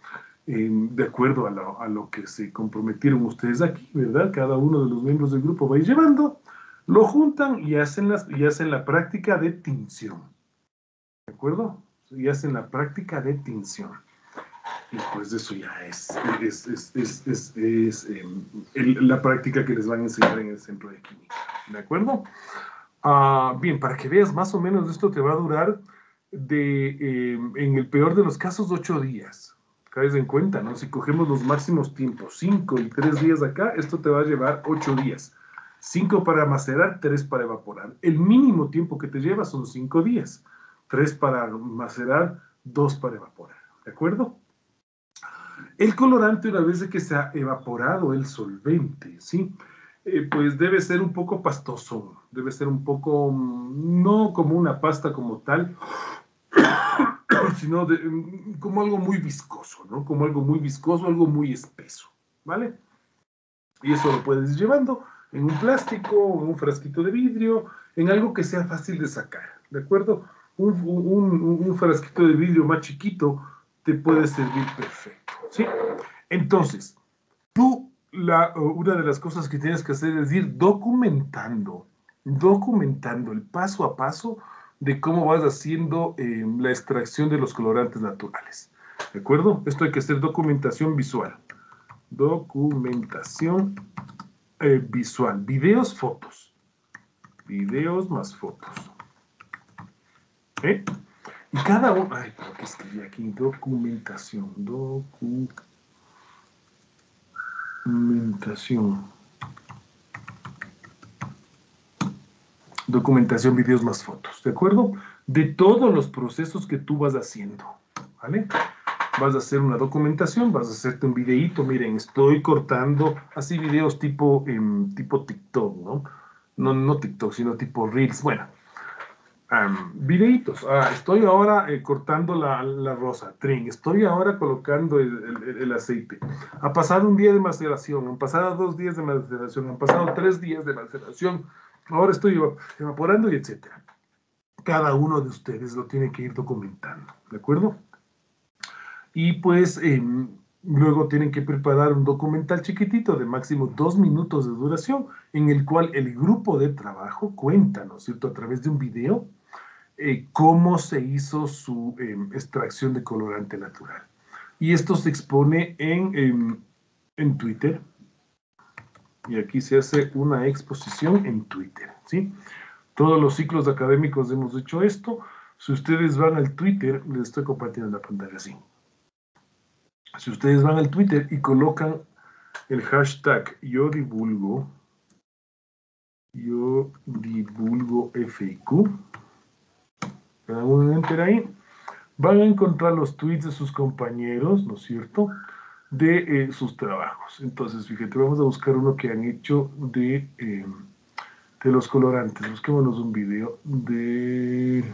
em, de acuerdo a lo, a lo, que se comprometieron ustedes aquí, ¿verdad? Cada uno de los miembros del grupo va a ir llevando lo juntan y hacen, las, y hacen la práctica de tinción. ¿De acuerdo? Y hacen la práctica de tinción. Y pues eso ya es, es, es, es, em, la práctica que les van a enseñar en el centro de química. ¿De acuerdo? Ah, bien, para que veas más o menos esto te va a durar de, eh, en el peor de los casos, ocho días. Caes en cuenta, ¿no? Si cogemos los máximos tiempos, cinco y tres días acá, esto te va a llevar ocho días. Cinco para macerar, tres para evaporar. El mínimo tiempo que te lleva son cinco días. Tres para macerar, dos para evaporar. ¿De acuerdo? El colorante, una vez que se ha evaporado el solvente, ¿sí? Eh, pues debe ser un poco pastoso, debe ser un poco, mm, no como una pasta como tal, sino mm, como algo muy viscoso, ¿no? Como algo muy viscoso, algo muy espeso, ¿vale? Y eso lo puedes ir llevando en un plástico, en un frasquito de vidrio, en algo que sea fácil de sacar, ¿de acuerdo? Un, un frasquito de vidrio más chiquito te puede servir perfecto, ¿sí? Entonces, tú la, una de las cosas que tienes que hacer es ir documentando, documentando el paso a paso de cómo vas haciendo eh, la extracción de los colorantes naturales. ¿De acuerdo? Esto hay que hacer documentación visual. Documentación eh, visual. Videos, fotos. Videos más fotos. ¿Eh? Y cada uno... Ay, ¿por qué escribí aquí? Documentación Documentación. Documentación, videos más fotos, ¿de acuerdo? De todos los procesos que tú vas haciendo, ¿vale? Vas a hacer una documentación, vas a hacerte un videíto, miren, estoy cortando así videos tipo, em, tipo TikTok, ¿no? No, no TikTok, sino tipo Reels, bueno, videitos. Ah, estoy ahora eh, cortando la, rosa, trin. Estoy ahora colocando el, aceite. Ha pasado un día de maceración, han pasado dos días de maceración, han pasado tres días de maceración. Ahora estoy evaporando y etcétera. Cada uno de ustedes lo tiene que ir documentando, ¿de acuerdo? Y pues em, luego tienen que preparar un documental chiquitito de máximo dos minutos de duración en el cual el grupo de trabajo cuenta, ¿no es cierto?, a través de un video eh, cómo se hizo su em, extracción de colorante natural. Y esto se expone en, em, en Twitter. Y aquí se hace una exposición en Twitter, ¿sí? Todos los ciclos académicos hemos hecho esto. Si ustedes van al Twitter, les estoy compartiendo la pantalla así. Si ustedes van al Twitter y colocan el hashtag yo divulgo, yo divulgo FIQ, enter ahí, van a encontrar los tweets de sus compañeros, ¿no es cierto?, de eh, sus trabajos. Entonces, fíjate, vamos a buscar uno que han hecho de, eh, de los colorantes. Busquémonos un video de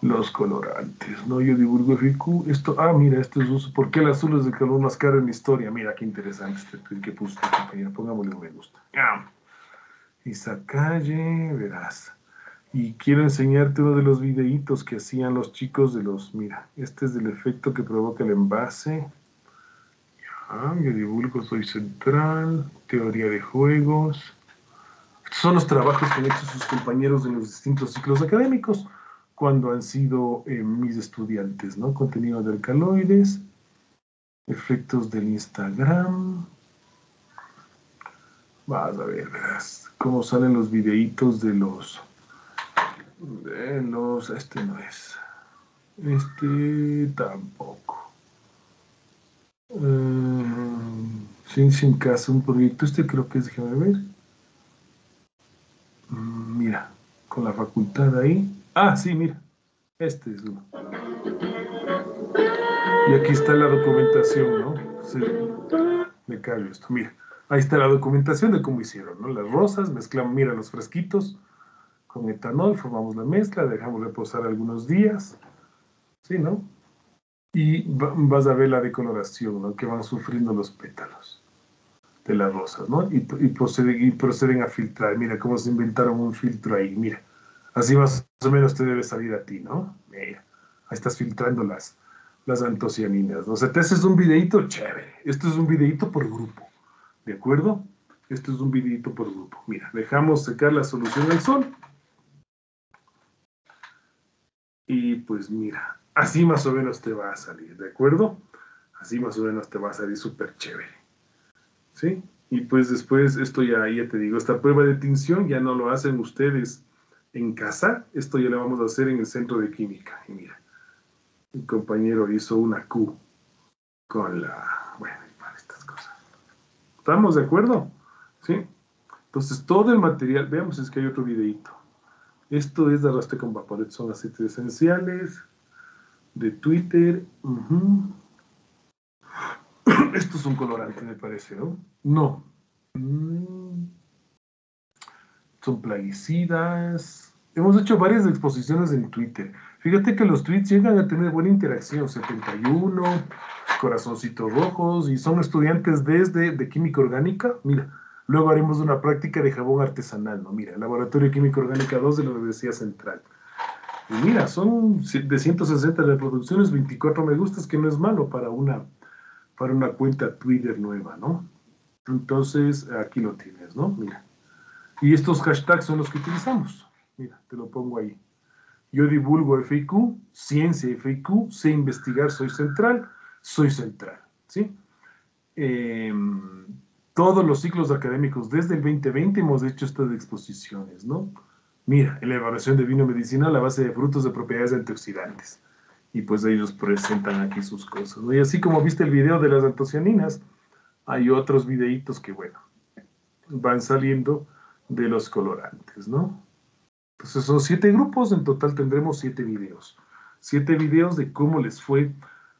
los colorantes, ¿no? Yo divulgo FQ. Esto, ah, mira, este es uso. ¿Por qué el azul es el color más caro en la historia? Mira, qué interesante este tweet que puso esta compañera. Pongámosle un me gusta. Isa Calle, verás. Y quiero enseñarte uno de los videitos que hacían los chicos de los... Mira, este es del efecto que provoca el envase. Ya, yo divulgo, soy central, teoría de juegos. Estos son los trabajos que han hecho sus compañeros en los distintos ciclos académicos cuando han sido eh, mis estudiantes, ¿no? Contenido de alcaloides, efectos del Instagram. Vas a ver, verás cómo salen los videitos de los de los, este no es. Este tampoco. Uh, sin, sin caso, un proyecto. Este creo que es, déjame ver. Mm, mira, con la facultad ahí. Ah, sí, mira. Este es uno. Y aquí está la documentación, ¿no? Sí. Me callo esto. Mira, ahí está la documentación de cómo hicieron, ¿no? Las rosas, mezclamos, mira los fresquitos con etanol, formamos la mezcla, dejamos reposar algunos días, ¿sí, no? Y vas a ver la decoloración, ¿no? Que van sufriendo los pétalos de las rosas, ¿no? Y, y proceden a filtrar. Mira cómo se inventaron un filtro ahí, mira. Así más o menos te debe salir a ti, ¿no? Mira, ahí estás filtrando las, las antocianinas. ¿no? O sea, te haces un videito chévere. Esto es un videito por grupo, ¿de acuerdo? Esto es un videito por grupo. Mira, dejamos secar la solución al sol y pues mira, así más o menos te va a salir, ¿de acuerdo? Así más o menos te va a salir súper chévere. ¿Sí? Y pues después, esto ya, ya te digo, esta prueba de tinción ya no lo hacen ustedes en casa, esto ya lo vamos a hacer en el centro de química. Y mira, mi compañero hizo una Q con la, bueno, para estas cosas. ¿Estamos de acuerdo? ¿Sí? Entonces, todo el material, veamos, es que hay otro videito. Esto es de arrastre con vapor, son aceites esenciales de Twitter. Esto es un colorante, me parece, ¿no? No. Mm. Son plaguicidas. Hemos hecho varias exposiciones en Twitter. Fíjate que los tweets llegan a tener buena interacción. 71, corazoncitos rojos, y son estudiantes desde de química orgánica. Mira, luego haremos una práctica de jabón artesanal, ¿no? Mira, Laboratorio de Química Orgánica 2 de la Universidad Central. Y mira, son de 160 reproducciones, 24 me gustas, que no es malo para una, para una cuenta Twitter nueva, ¿no? Entonces, aquí lo tienes, ¿no? Mira. Y estos hashtags son los que utilizamos. Mira, te lo pongo ahí. Yo divulgo FIQ, ciencia FIQ, sé investigar, soy central, soy central, ¿sí? Em, todos los ciclos académicos desde el 2020 hemos hecho estas exposiciones, ¿no? Mira, en la evaluación de vino medicinal a base de frutos de propiedades antioxidantes. Y pues ellos presentan aquí sus cosas, ¿no? Y así como viste el video de las antocianinas, hay otros videitos que, bueno, van saliendo de los colorantes, ¿no? Entonces son siete grupos, en total tendremos siete videos. Siete videos de cómo les fue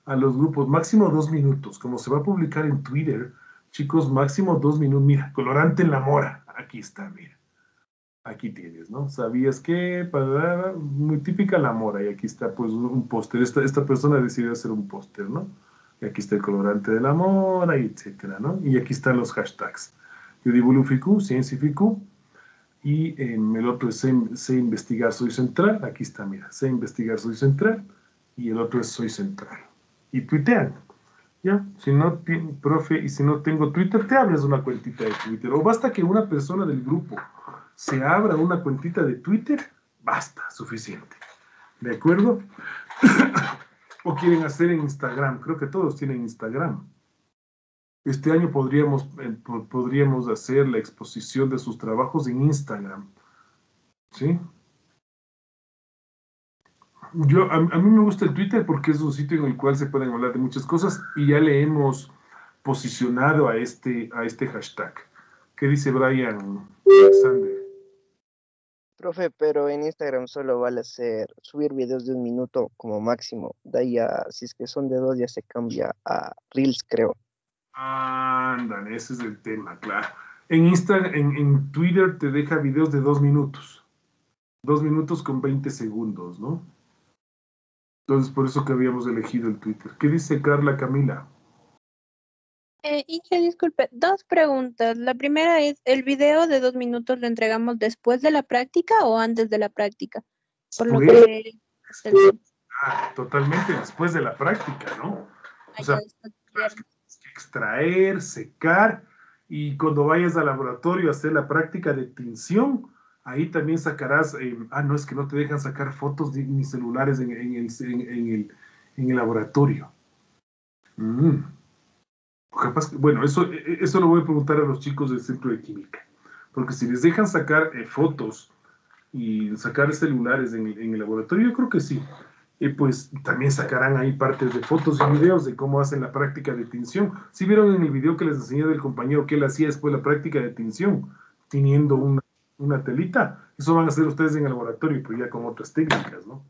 a los grupos, máximo dos minutos. Como se va a publicar en Twitter, chicos, máximo dos minutos. Mira, colorante en la mora. Aquí está, mira. Aquí tienes, ¿no? ¿Sabías que? Muy típica la mora. Y aquí está, pues, un póster. Esta, esta persona decidió hacer un póster, ¿no? Y aquí está el colorante de la mora, y etcétera, ¿no? Y aquí están los hashtags. Y el otro es sé, investigar, soy central. Aquí está, mira, sé investigar, soy central. Y el otro es soy central. Y tuitean. ¿Ya? Si no, profe, y si no tengo Twitter, te abres una cuentita de Twitter. O basta que una persona del grupo se abra una cuentita de Twitter, basta, suficiente. ¿De acuerdo? o quieren hacer en Instagram. Creo que todos tienen Instagram. Este año podríamos, eh, po- podríamos hacer la exposición de sus trabajos en Instagram. ¿Sí? Yo, a, a mí me gusta el Twitter porque es un sitio en el cual se pueden hablar de muchas cosas y ya le hemos posicionado a este, a este hashtag. ¿Qué dice Brian Alexander? Profe, pero en Instagram solo vale hacer subir videos de un minuto como máximo. De ahí si es que son de dos, ya se cambia a Reels, creo. Ándale, ese es el tema, claro. En Instagram, en, en Twitter te deja videos de dos minutos. Dos minutos con 20 segundos, ¿no? Entonces, por eso que habíamos elegido el Twitter. ¿Qué dice Carla Camila? Eh, disculpe, dos preguntas. La primera es, ¿el video de dos minutos lo entregamos después de la práctica o antes de la práctica? Por lo que... Ah, totalmente después de la práctica, ¿no? Sea, extraer, secar y cuando vayas al laboratorio a hacer la práctica de tinción, ahí también sacarás, eh, ah, no, es que no te dejan sacar fotos ni, celulares en, el, en, el, en el laboratorio. Mm. Bueno, eso, e- e- eso lo voy a preguntar a los chicos del centro de química, porque si les dejan sacar eh, fotos y sacar celulares en el, en el laboratorio, yo creo que sí. Y pues también sacarán ahí partes de fotos y videos de cómo hacen la práctica de tinción. Si vieron en el video que les enseñé del compañero que él hacía después la práctica de tinción, teniendo una, una telita, eso van a hacer ustedes en el laboratorio, pero ya con otras técnicas, ¿no?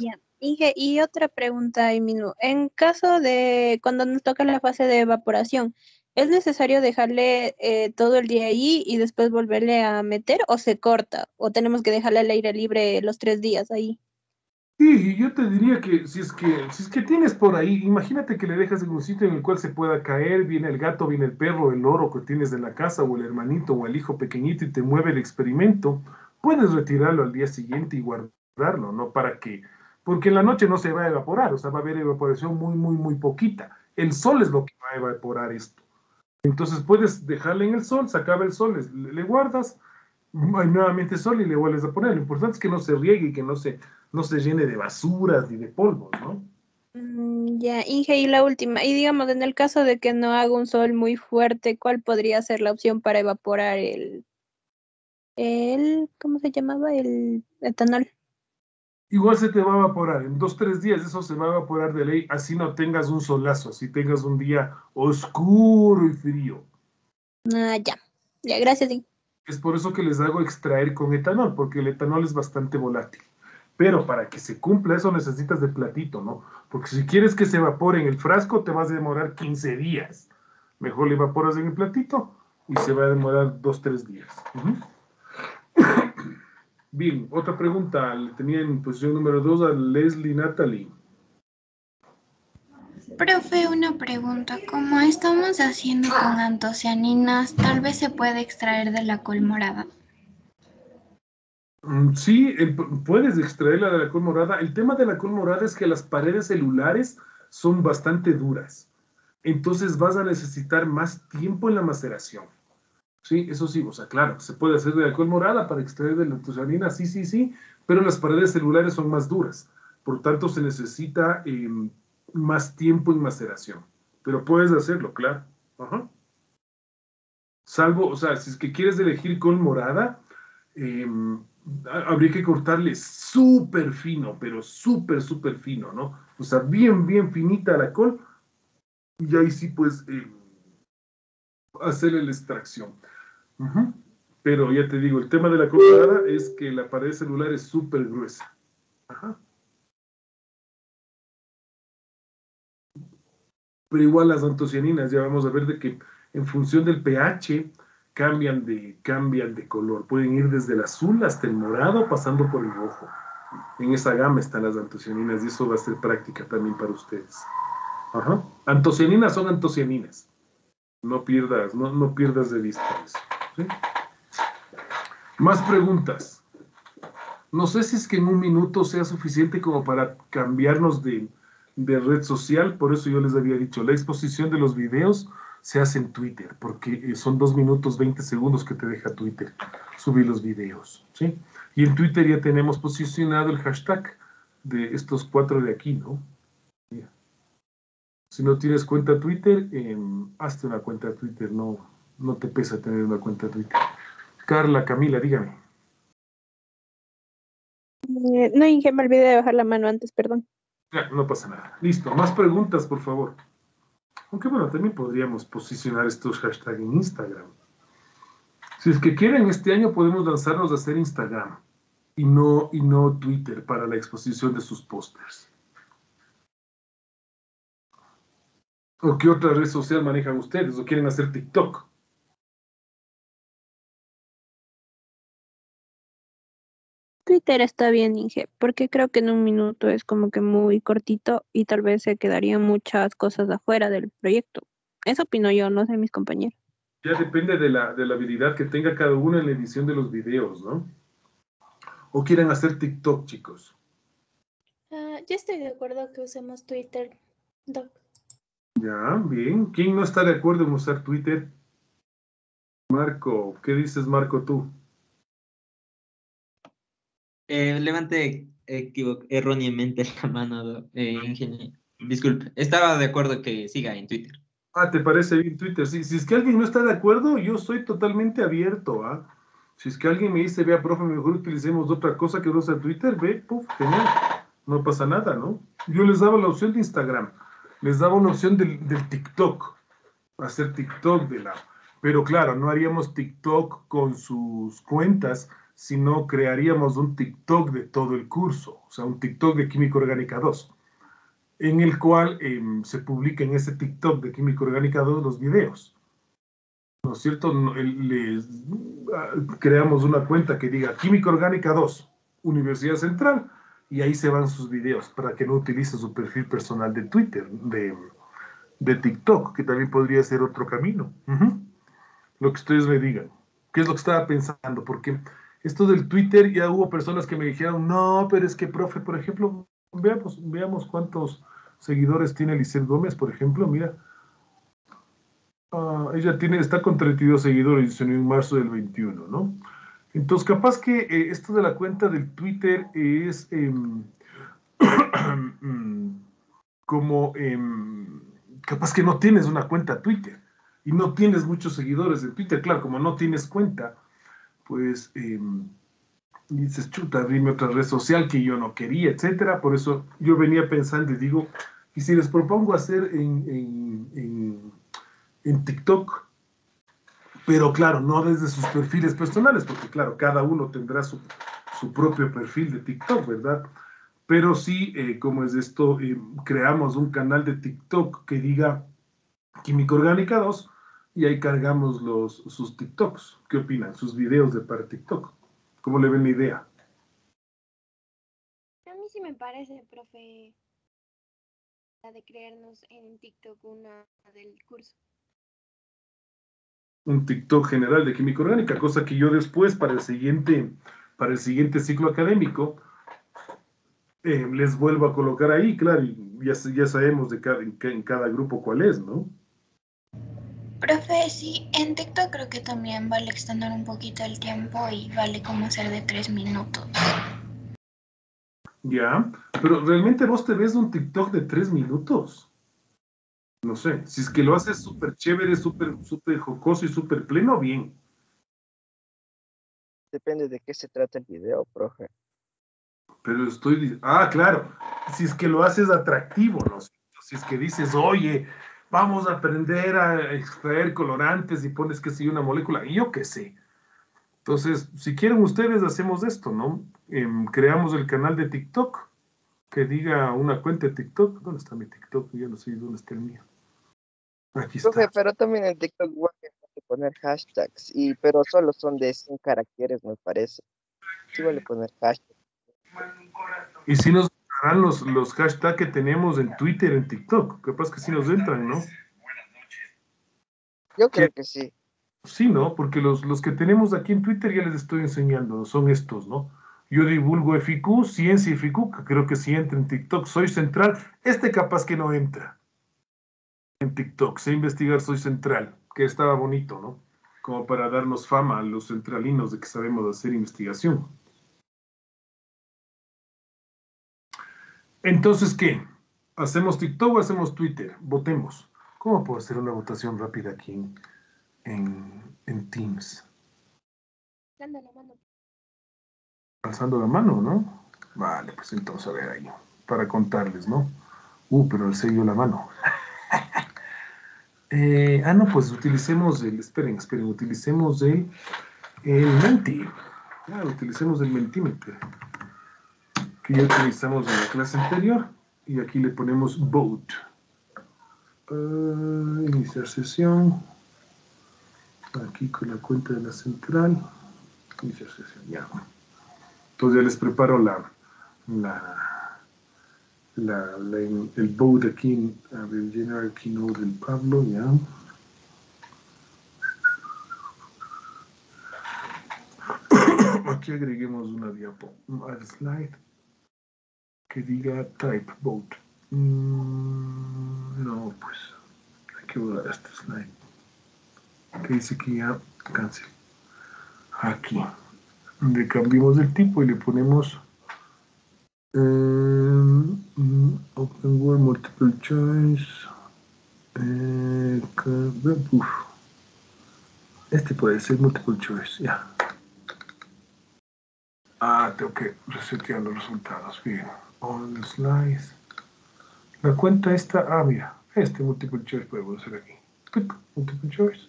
Ya. Inge, y otra pregunta mismo. En caso de cuando nos toca la fase de evaporación, ¿es necesario dejarle eh, todo el día ahí y después volverle a meter o se corta? ¿O tenemos que dejarle al aire libre los tres días ahí? Sí, yo te diría que si es que si es que tienes por ahí, imagínate que le dejas en un sitio en el cual se pueda caer, viene el gato, viene el perro, el loro que tienes en la casa, o el hermanito, o el hijo pequeñito y te mueve el experimento, puedes retirarlo al día siguiente y guardarlo, ¿no? Para que, porque en la noche no se va a evaporar, o sea, va a haber evaporación muy, muy, muy poquita. El sol es lo que va a evaporar esto. Entonces puedes dejarle en el sol, se acaba el sol, le, le guardas, hay nuevamente sol y le vuelves a poner. Lo importante es que no se riegue y que no se, no se llene de basuras ni de polvos, ¿no? Mm, Ya, Inge, y la última. Y digamos, en el caso de que no haga un sol muy fuerte, ¿cuál podría ser la opción para evaporar el, el, ¿cómo se llamaba? El etanol. Igual se te va a evaporar. En dos, tres días eso se va a evaporar de ley, así no tengas un solazo, así tengas un día oscuro y frío. Ah, ya. Ya, gracias, Inge. Es por eso que les hago extraer con etanol, porque el etanol es bastante volátil. Pero para que se cumpla eso necesitas de platito, ¿no? Porque si quieres que se evapore en el frasco, te vas a demorar 15 días. Mejor le evaporas en el platito y se va a demorar dos, tres días. Ujú. Bien, otra pregunta. Le tenía en posición número dos a Leslie Natalie. Profe, una pregunta. Como estamos haciendo con antocianinas, tal vez se puede extraer de la col morada. Mm, Sí, el- puedes extraerla de la col morada. El tema de la col morada es que las paredes celulares son bastante duras. Entonces vas a necesitar más tiempo en la maceración. Sí, eso sí, o sea, claro, se puede hacer de la col morada para extraer de la antocianina, sí, sí, sí, pero las paredes celulares son más duras. Por tanto, se necesita em, más tiempo en maceración. Pero puedes hacerlo, claro. Salvo, o sea, si es que quieres elegir col morada, ha- habría que cortarle súper fino, pero súper, súper fino, ¿no? O sea, bien, bien finita la col, y ahí sí, pues, em, hacerle la extracción. Pero ya te digo, el tema de la col es que la pared celular es súper gruesa. Pero igual las antocianinas, ya vamos a ver de que en función del pH cambian de, cambian de color. Pueden ir desde el azul hasta el morado, pasando por el rojo. En esa gama están las antocianinas y eso va a ser práctica también para ustedes. Ajá. Antocianinas son antocianinas. No pierdas, no, no pierdas de vista eso. Más preguntas. No sé si es que en un minuto sea suficiente como para cambiarnos de, de red social, por eso yo les había dicho, la exposición de los videos se hace en Twitter, porque eh, son dos minutos 20 segundos que te deja Twitter subir los videos, ¿sí? Y en Twitter ya tenemos posicionado el hashtag de estos cuatro de aquí, ¿no? Mira. Si no tienes cuenta Twitter, em, hazte una cuenta Twitter, no, no te pesa tener una cuenta Twitter. Carla, Camila, dígame. Eh, no, Inge, me olvidé de bajar la mano antes, perdón. Ya, no pasa nada. Listo, más preguntas, por favor. Aunque bueno, también podríamos posicionar estos hashtags en Instagram. Si es que quieren, este año podemos lanzarnos a hacer Instagram y no, y no Twitter para la exposición de sus pósters. ¿O qué otra red social manejan ustedes? ¿O quieren hacer TikTok? Twitter está bien, Inge, porque creo que en un minuto es como que muy cortito y tal vez se quedarían muchas cosas afuera del proyecto. Eso opino yo, no sé mis compañeros. Ya depende de la, de la habilidad que tenga cada uno en la edición de los videos, ¿no? ¿O quieren hacer TikTok, chicos? Ah, yo estoy de acuerdo que usemos Twitter, Doc. Ya, bien. ¿Quién no está de acuerdo en usar Twitter? Marco, ¿qué dices, Marco, tú? Eh, equivo- erróneamente la mano, eh, ingeniero. Disculpe, estaba de acuerdo que siga en Twitter. Ah, ¿te parece bien Twitter? Sí, si es que alguien no está de acuerdo, yo soy totalmente abierto, ¿ah? Si es que alguien me dice, vea, profe, mejor utilicemos otra cosa que no sea Twitter, ve, puf, genial. No pasa nada, ¿no? Yo les daba la opción de Instagram, les daba una opción del, del TikTok, hacer TikTok de la... Pero claro, no haríamos TikTok con sus cuentas, sino crearíamos un TikTok de todo el curso, o sea, un TikTok de Química Orgánica 2 en el cual em, se publica en ese TikTok de Química Orgánica 2 los videos. ¿No es cierto? Les, ah, creamos una cuenta que diga Química Orgánica 2, Universidad Central, y ahí se van sus videos para que no utilice su perfil personal de Twitter, de, de TikTok, que también podría ser otro camino. Lo que ustedes me digan. ¿Qué es lo que estaba pensando? Porque esto del Twitter ya hubo personas que me dijeron, no, pero es que, profe, por ejemplo, veamos, veamos cuántos seguidores tiene Lisette Gómez, por ejemplo, mira. Ah, ella tiene, está con 32 seguidores, en marzo del 21, ¿no? Entonces, capaz que eh, esto de la cuenta del Twitter es em, como em, capaz que no tienes una cuenta Twitter y no tienes muchos seguidores de Twitter, claro, como no tienes cuenta, pues em, dices, chuta, dime otra red social que yo no quería, etcétera. Por eso yo venía pensando y digo, y si les propongo hacer en, en, en, TikTok, pero claro, no desde sus perfiles personales, porque claro, cada uno tendrá su, su propio perfil de TikTok, ¿verdad? Pero sí, eh, como es esto, eh, creamos un canal de TikTok que diga Química Orgánica 2 y ahí cargamos los, sus TikToks. ¿Qué opinan? Sus videos de para TikTok. ¿Cómo le ven la idea? A mí sí me parece, profe, la de crearnos en TikTok una del curso. Un TikTok general de química orgánica, cosa que yo después para el siguiente, para el siguiente ciclo académico eh, les vuelvo a colocar ahí, claro, y ya, ya sabemos de cada, en cada grupo cuál es, ¿no? Profe, sí, en TikTok creo que también vale extender un poquito el tiempo y vale como hacer de tres minutos. Ya, pero realmente vos te ves un TikTok de tres minutos. No sé, si es que lo haces súper chévere, súper súper jocoso y súper pleno, bien. Depende de qué se trata el video, profe. Pero estoy, ah, claro, si es que lo haces atractivo, ¿no? Si es que dices, oye, vamos a aprender a extraer colorantes y pones que si una molécula, y yo qué sé. Entonces, si quieren ustedes, hacemos esto, ¿no? Em, creamos el canal de TikTok, que diga una cuenta de TikTok. ¿Dónde está mi TikTok? Ya no sé dónde está el mío. Aquí está. pero también en TikTok voy a poner hashtags, y, pero solo son de 100 caracteres, me parece. Sí, vale poner hashtags. Y si nos los, los hashtags que tenemos en Twitter, en TikTok. Pasa que si nos entran, ¿no? Yo creo que sí. Sí, ¿no? Porque los, los que tenemos aquí en Twitter ya les estoy enseñando, son estos, ¿no? Yo divulgo FIQ, Ciencia y FIQ, que creo que sí entra en TikTok. Soy Central. Este capaz que no entra en TikTok. Sé investigar Soy Central, que estaba bonito, ¿no? Como para darnos fama a los centralinos de que sabemos hacer investigación. Entonces, ¿qué? ¿Hacemos TikTok o hacemos Twitter? Votemos. ¿Cómo puedo hacer una votación rápida aquí en, en, Teams? Alzando la mano. Alzando la mano, ¿no? Vale, pues entonces a ver ahí, para contarles, ¿no? Uh, pero el sello la mano. eh, ah, no, pues utilicemos el, esperen, esperen, utilicemos el, el menti. Ah, utilicemos el mentímetro que ya utilizamos en la clase anterior y aquí le ponemos vote. Uh, iniciar sesión. Aquí con la cuenta de la central. Iniciar sesión, ya. Entonces ya les preparo la, la, la, el vote aquí, a ver, general keynote del Pablo, ya. Aquí agreguemos una diapo, un slide que diga type vote. Mm, no, pues hay que borrar este slide. Que dice que ya cancel. Aquí. Le cambiamos el tipo y le ponemos em, Open World Multiple Choice. Eh, este puede ser Multiple Choice, ya. Ah, tengo que resetear los resultados. Bien on slides. La cuenta esta, ah, mira, este multiple choice podemos hacer aquí. Clic, multiple choice.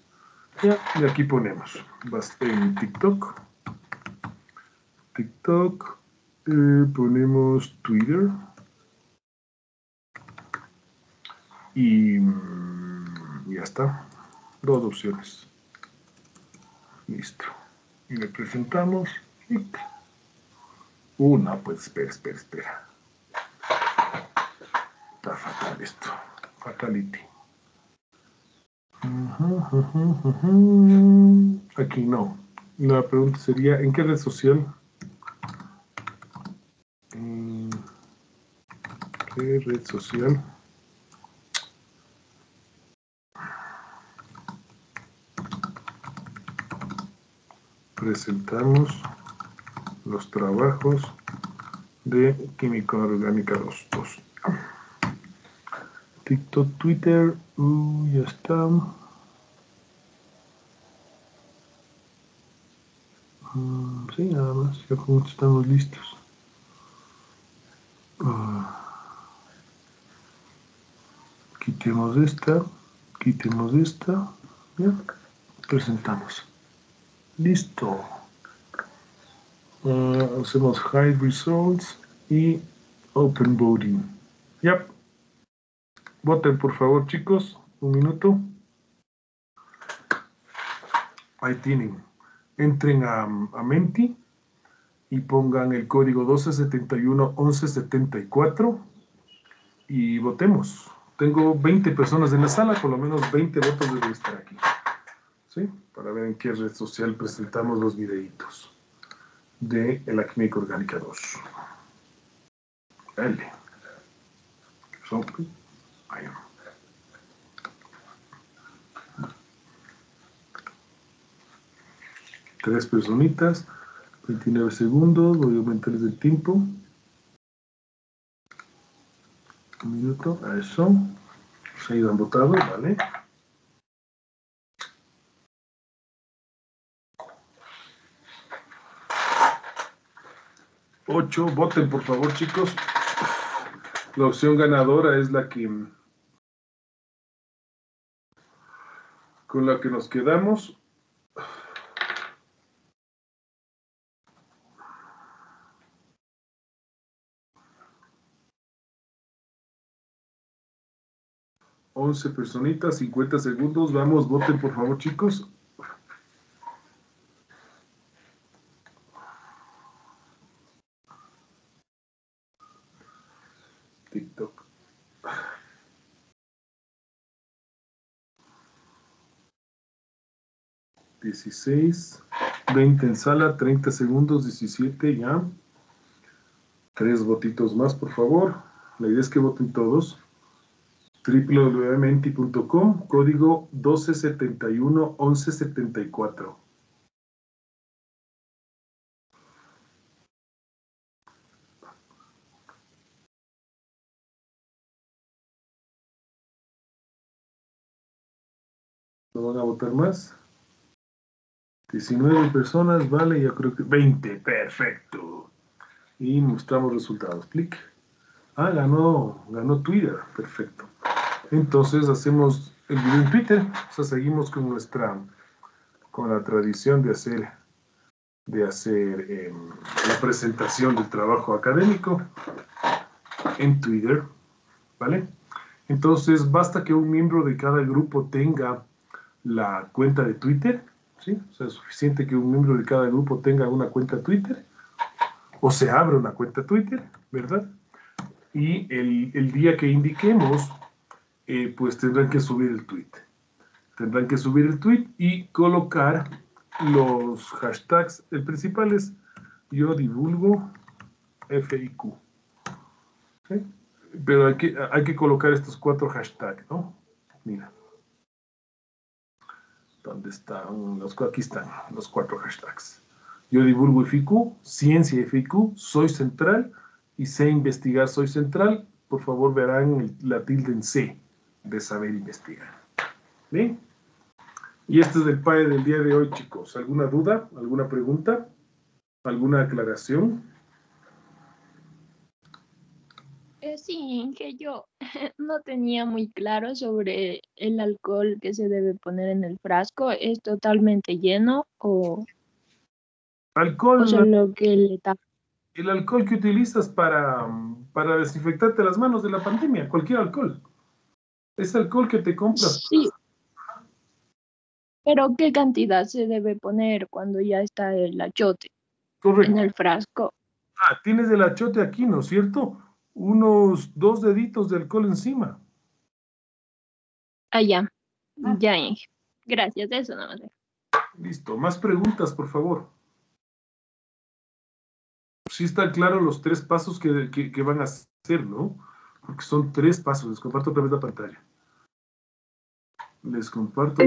Ya, y aquí ponemos en TikTok. TikTok. Eh, ponemos Twitter. Y mm, ya está. Dos opciones. Listo. Y le presentamos. Una, pues espera, espera, espera. Está fatal esto. Fatality. Aquí no. La pregunta sería, ¿en qué red social? ¿Qué red social? Presentamos los trabajos de química orgánica 2. TikTok, Twitter, uh, ya está. Mm, sí, nada más, ya esto estamos listos. Ah. quitemos esta, quitemos esta, presentamos. Listo. Ah, hacemos hide results y open voting. Ya. Voten por favor chicos, un minuto. Ahí tienen. Entren a, a Menti y pongan el código 1271-1174 y votemos. Tengo 20 personas en la sala, por lo menos 20 votos deben estar aquí. ¿Sí? Para ver en qué red social presentamos los videitos de la química orgánica 2. Dale. Tres personitas, 29 segundos, voy a aumentarles el tiempo. Un minuto, a eso. Se han votado, ¿vale? Ocho, voten por favor, chicos. La opción ganadora es la que con la que nos quedamos. Once personitas, 50 segundos. Vamos, voten por favor, chicos. TikTok. Dieciséis, veinte en sala, 30 segundos, 17 ya. Tres votitos más, por favor. La idea es que voten todos. www.menti.com, código 1271-1174. ¿No van a votar más? 19 personas, vale, yo creo que 20, perfecto. Y mostramos resultados, clic. Ah, ganó, ganó Twitter, perfecto. Entonces hacemos el video en Twitter, o sea, seguimos con nuestra, con la tradición de hacer, de hacer eh, la presentación del trabajo académico en Twitter, ¿vale? Entonces basta que un miembro de cada grupo tenga la cuenta de Twitter, ¿sí? O sea, es suficiente que un miembro de cada grupo tenga una cuenta Twitter, o se abre una cuenta Twitter, ¿verdad? Y el, el día que indiquemos, eh, pues tendrán que subir el tweet. Tendrán que subir el tweet y colocar los hashtags. El principal es yo divulgo FIQ. ¿Sí? Pero hay que, hay que colocar estos cuatro hashtags, ¿no? Mira. ¿Dónde están? Los, aquí están los cuatro hashtags. Yo divulgo FIQ, ciencia FIQ, soy central y sé investigar, soy central. Por favor, verán la tilde en C de saber investigar. ¿Bien? Y este es el PAE del día de hoy, chicos. ¿Alguna duda? ¿Alguna pregunta? ¿Alguna aclaración? Eh, sí, que yo no tenía muy claro sobre el alcohol que se debe poner en el frasco. ¿Es totalmente lleno o, Alcohol, o solo que le tapa? el alcohol que utilizas para, para desinfectarte las manos de la pandemia, cualquier alcohol. Es alcohol que te compras. Sí. Pero ¿qué cantidad se debe poner cuando ya está el achote Correcto. en el frasco? Ah, tienes el achote aquí, ¿no es cierto? Unos dos deditos de alcohol encima. Ah, ya. Ya, Inge. Gracias, eso nada más. Listo. Más preguntas, por favor. Sí están claros los tres pasos que, que- que van a hacer, ¿no? Porque son tres pasos. Les comparto otra vez la pantalla. Les comparto.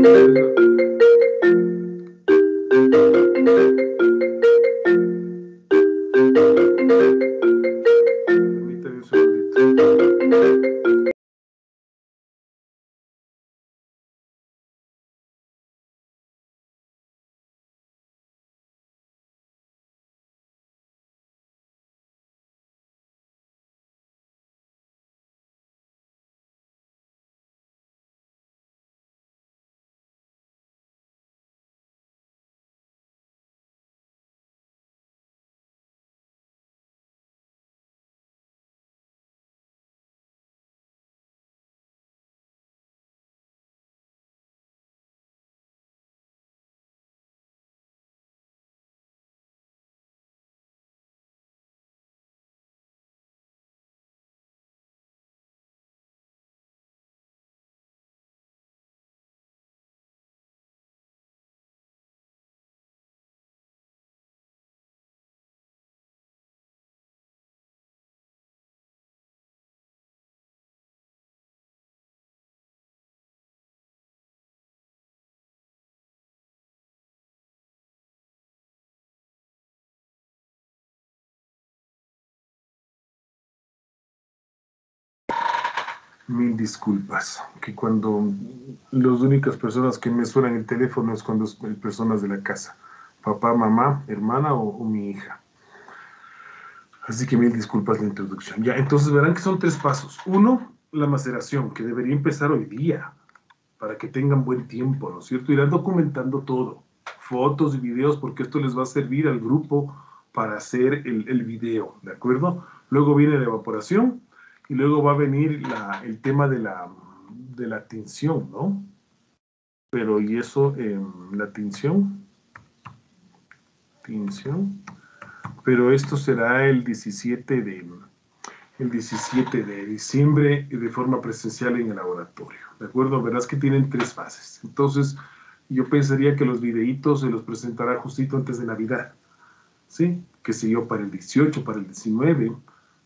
Mil disculpas, que cuando las únicas personas que me suenan el teléfono es cuando son personas de la casa, papá, mamá, hermana o, mi hija. Así que mil disculpas la introducción. Ya, entonces verán que son tres pasos. Uno, la maceración, que debería empezar hoy día, para que tengan buen tiempo, ¿no es cierto? Irán documentando todo, fotos y videos, porque esto les va a servir al grupo para hacer el, el video, ¿de acuerdo? Luego viene la evaporación y luego va a venir la- el tema de la, de la tinción, ¿no? Pero, ¿y eso, em, la tinción? Tinción. Pero esto será el 17 de, el 17 de diciembre de forma presencial en el laboratorio. ¿De acuerdo? Verás que tienen tres fases. Entonces, yo pensaría que los videitos se los presentará justito antes de Navidad. ¿Sí? Que sé yo, para el 18, para el 19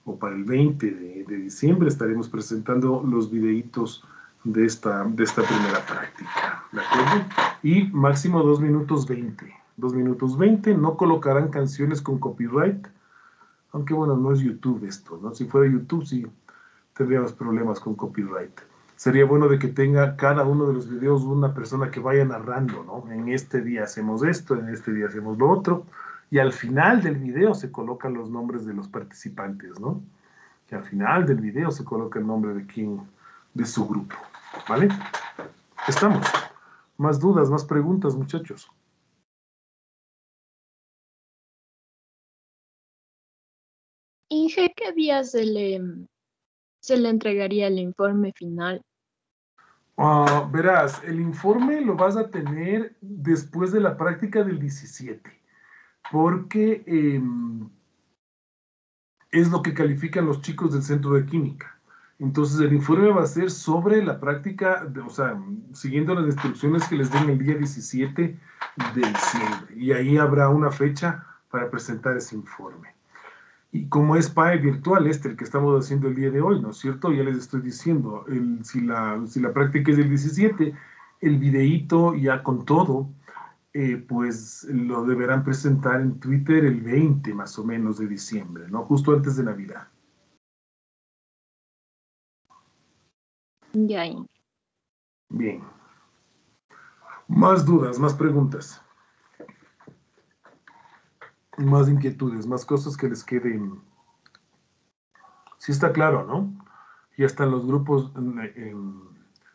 o para el 20 de, de diciembre estaremos presentando los videitos de esta, de esta primera práctica. ¿De acuerdo? Y máximo 2 minutos 20. 2 minutos 20, no colocarán canciones con copyright, aunque bueno, no es YouTube esto, ¿no? Si fuera YouTube sí tendríamos problemas con copyright. Sería bueno de que tenga cada uno de los videos una persona que vaya narrando, ¿no? En este día hacemos esto, en este día hacemos lo otro, y al final del video se colocan los nombres de los participantes, ¿no? Que al final del video se coloca el nombre de quien, de su grupo, ¿vale? Estamos. Más dudas, más preguntas, muchachos. Inge, ¿qué día se le, se le entregaría el informe final? Ah, verás, el informe lo vas a tener después de la práctica del 17, porque em, es lo que califican los chicos del centro de química. Entonces el informe va a ser sobre la práctica, de- o sea, siguiendo las instrucciones que les den el día 17 de diciembre. Y ahí habrá una fecha para presentar ese informe. Y como es PAE virtual este, el que estamos haciendo el día de hoy, ¿no es cierto? Ya les estoy diciendo, si, la, si la práctica es del 17, el videíto ya con todo, eh, pues lo deberán presentar en Twitter el 20 más o menos de diciembre, ¿no? Justo antes de Navidad. Ya. Bien. Más dudas, más preguntas. Más inquietudes, más cosas que les queden. Sí está claro, ¿no? Ya están los grupos. en- en-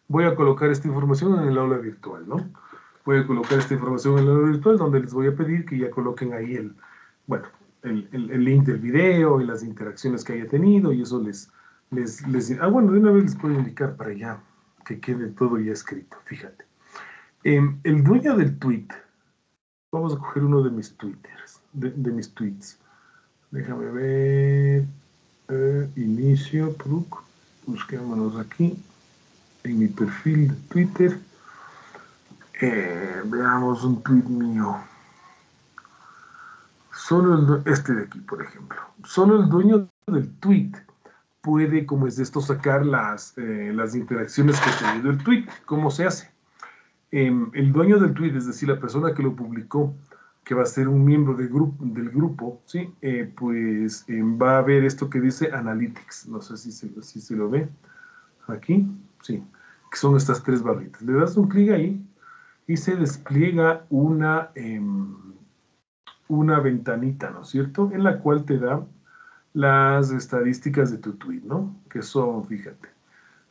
Voy a colocar esta información en el aula virtual, ¿no? Voy colocar esta información en aula virtual donde les voy a pedir que ya coloquen ahí el, bueno, el, el- link del video y las interacciones que haya tenido y eso les, les, les... Ah, bueno, de una vez les puedo indicar para ya que quede todo ya escrito, fíjate. Em, el dueño del tweet, vamos a coger uno de mis twitters, de, mis tweets. Déjame ver, eh, inicio, busquémonos aquí, en mi perfil de Twitter. Veamos un tweet mío. Solo el, este de aquí, por ejemplo. Solo el dueño del tweet puede, como es esto, sacar las, eh, las interacciones que ha tenido el tweet. ¿Cómo se hace? Em, el dueño del tweet, es decir, la persona que lo publicó, que va a ser un miembro del grupo, del grupo ¿sí? Eh, pues em, va a ver esto que dice Analytics. No sé si se, si lo ve. Aquí, sí, que son estas tres barritas. Le das un clic ahí y se despliega una, em, una ventanita, ¿no es cierto? En la cual te da las estadísticas de tu tweet, ¿no? Que son, fíjate,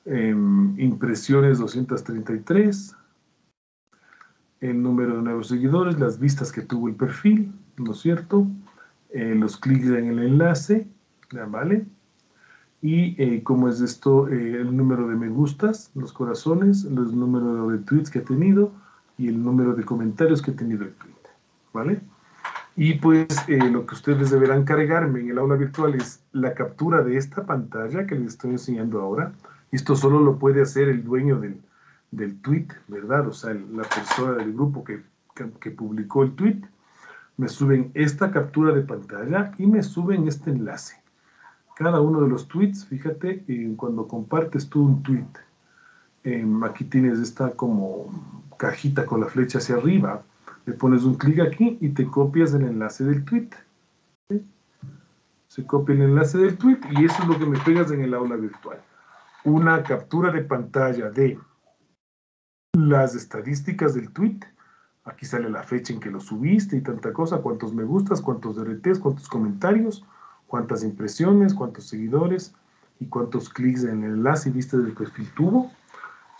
em, impresiones 233, el número de nuevos seguidores, las vistas que tuvo el perfil, ¿no es cierto? Eh, los clics en el enlace, ¿ya ¿vale? Y eh, cómo es esto, eh, el número de me gustas, los corazones, los números de tweets que ha tenido y el número de comentarios que ha tenido el tweet, ¿vale? Y pues eh, lo que ustedes deberán cargarme en el aula virtual es la captura de esta pantalla que les estoy enseñando ahora. Esto solo lo puede hacer el dueño del, del tweet, ¿verdad? O sea, el- la persona del grupo que, que, que publicó el tweet. Me suben esta captura de pantalla y me suben este enlace. Cada uno de los tweets, fíjate, eh, cuando compartes tú un tweet, em, aquí tienes esta como cajita con la flecha hacia arriba, le pones un clic aquí y te copias el enlace del tweet. Se copia el enlace del tweet y eso es lo que me pegas en el aula virtual. una captura de pantalla de las estadísticas del tweet. Aquí sale la fecha en que lo subiste y tanta cosa, cuántos me gustas, cuántos DRTs, cuántos comentarios, cuántas impresiones, cuántos seguidores y cuántos clics en el enlace y vistas del perfil tuvo.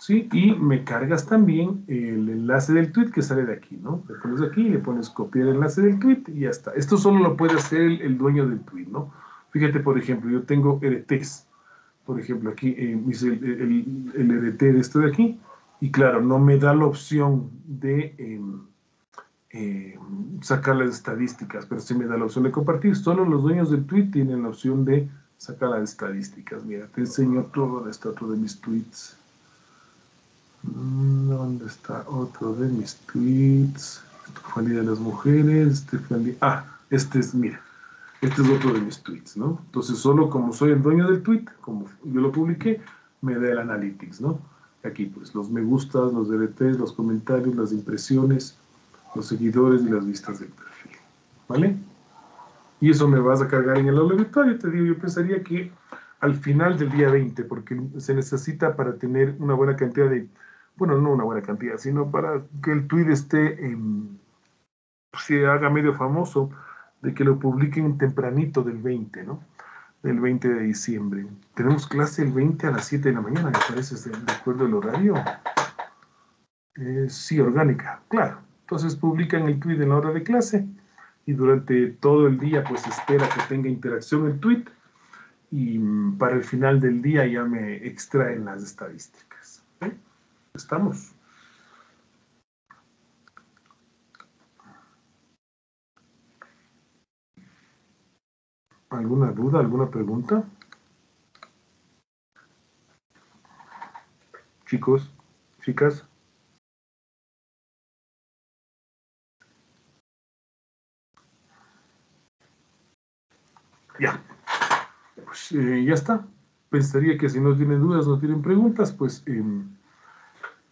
¿Sí? Y me cargas también el enlace del tweet que sale de aquí, ¿no? Le pones aquí, le pones copiar el enlace del tweet y ya está. Esto solo lo puede hacer el, dueño del tweet, ¿no? Fíjate, por ejemplo, yo tengo RTs. Por ejemplo, aquí eh, el, el, RT de esto de aquí. Y claro, no me da la opción de em, em, sacar las estadísticas, pero sí me da la opción de compartir. Solo los dueños del tweet tienen la opción de sacar las estadísticas. Mira, te enseño todo, está otro de mis tweets. Mm, ¿Dónde está otro de mis tweets? Día de las Mujeres. Este día... Ah, este es, mira, este es otro de mis tweets, ¿no? Entonces, solo como soy el dueño del tweet, como yo lo publiqué, me da el analytics, ¿no? Aquí, pues, los me gustas, los DLTs, los comentarios, las impresiones, los seguidores y las vistas del perfil, ¿vale? Y eso me vas a cargar en el. Yo te digo, yo pensaría que al final del día 20, porque se necesita para tener una buena cantidad de bueno, no una buena cantidad, sino para que el tweet esté, se haga medio famoso, de que lo publiquen tempranito del 20, ¿no? Del 20 de diciembre. Tenemos clase el 20 a las 7 de la mañana, me parece, de acuerdo al horario. Eh, sí, orgánica, claro. Entonces publican el tweet en la hora de clase y durante todo el día pues espera que tenga interacción el tweet y mm, para el final del día ya me extraen las estadísticas. ¿Eh? estamos. ¿Alguna duda, alguna pregunta? Chicos, chicas. Ya. Pues eh, ya está. Pensaría que si no tienen dudas, no tienen preguntas, pues... Em,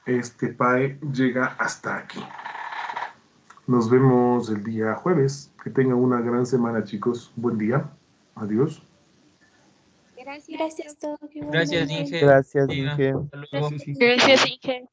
este PAE llega hasta aquí. Nos vemos el día jueves. Que tengan una gran semana, chicos. Buen día. Adiós. Gracias. Gracias, Gracias, Inge. Gracias, Inge. Gracias, Inge.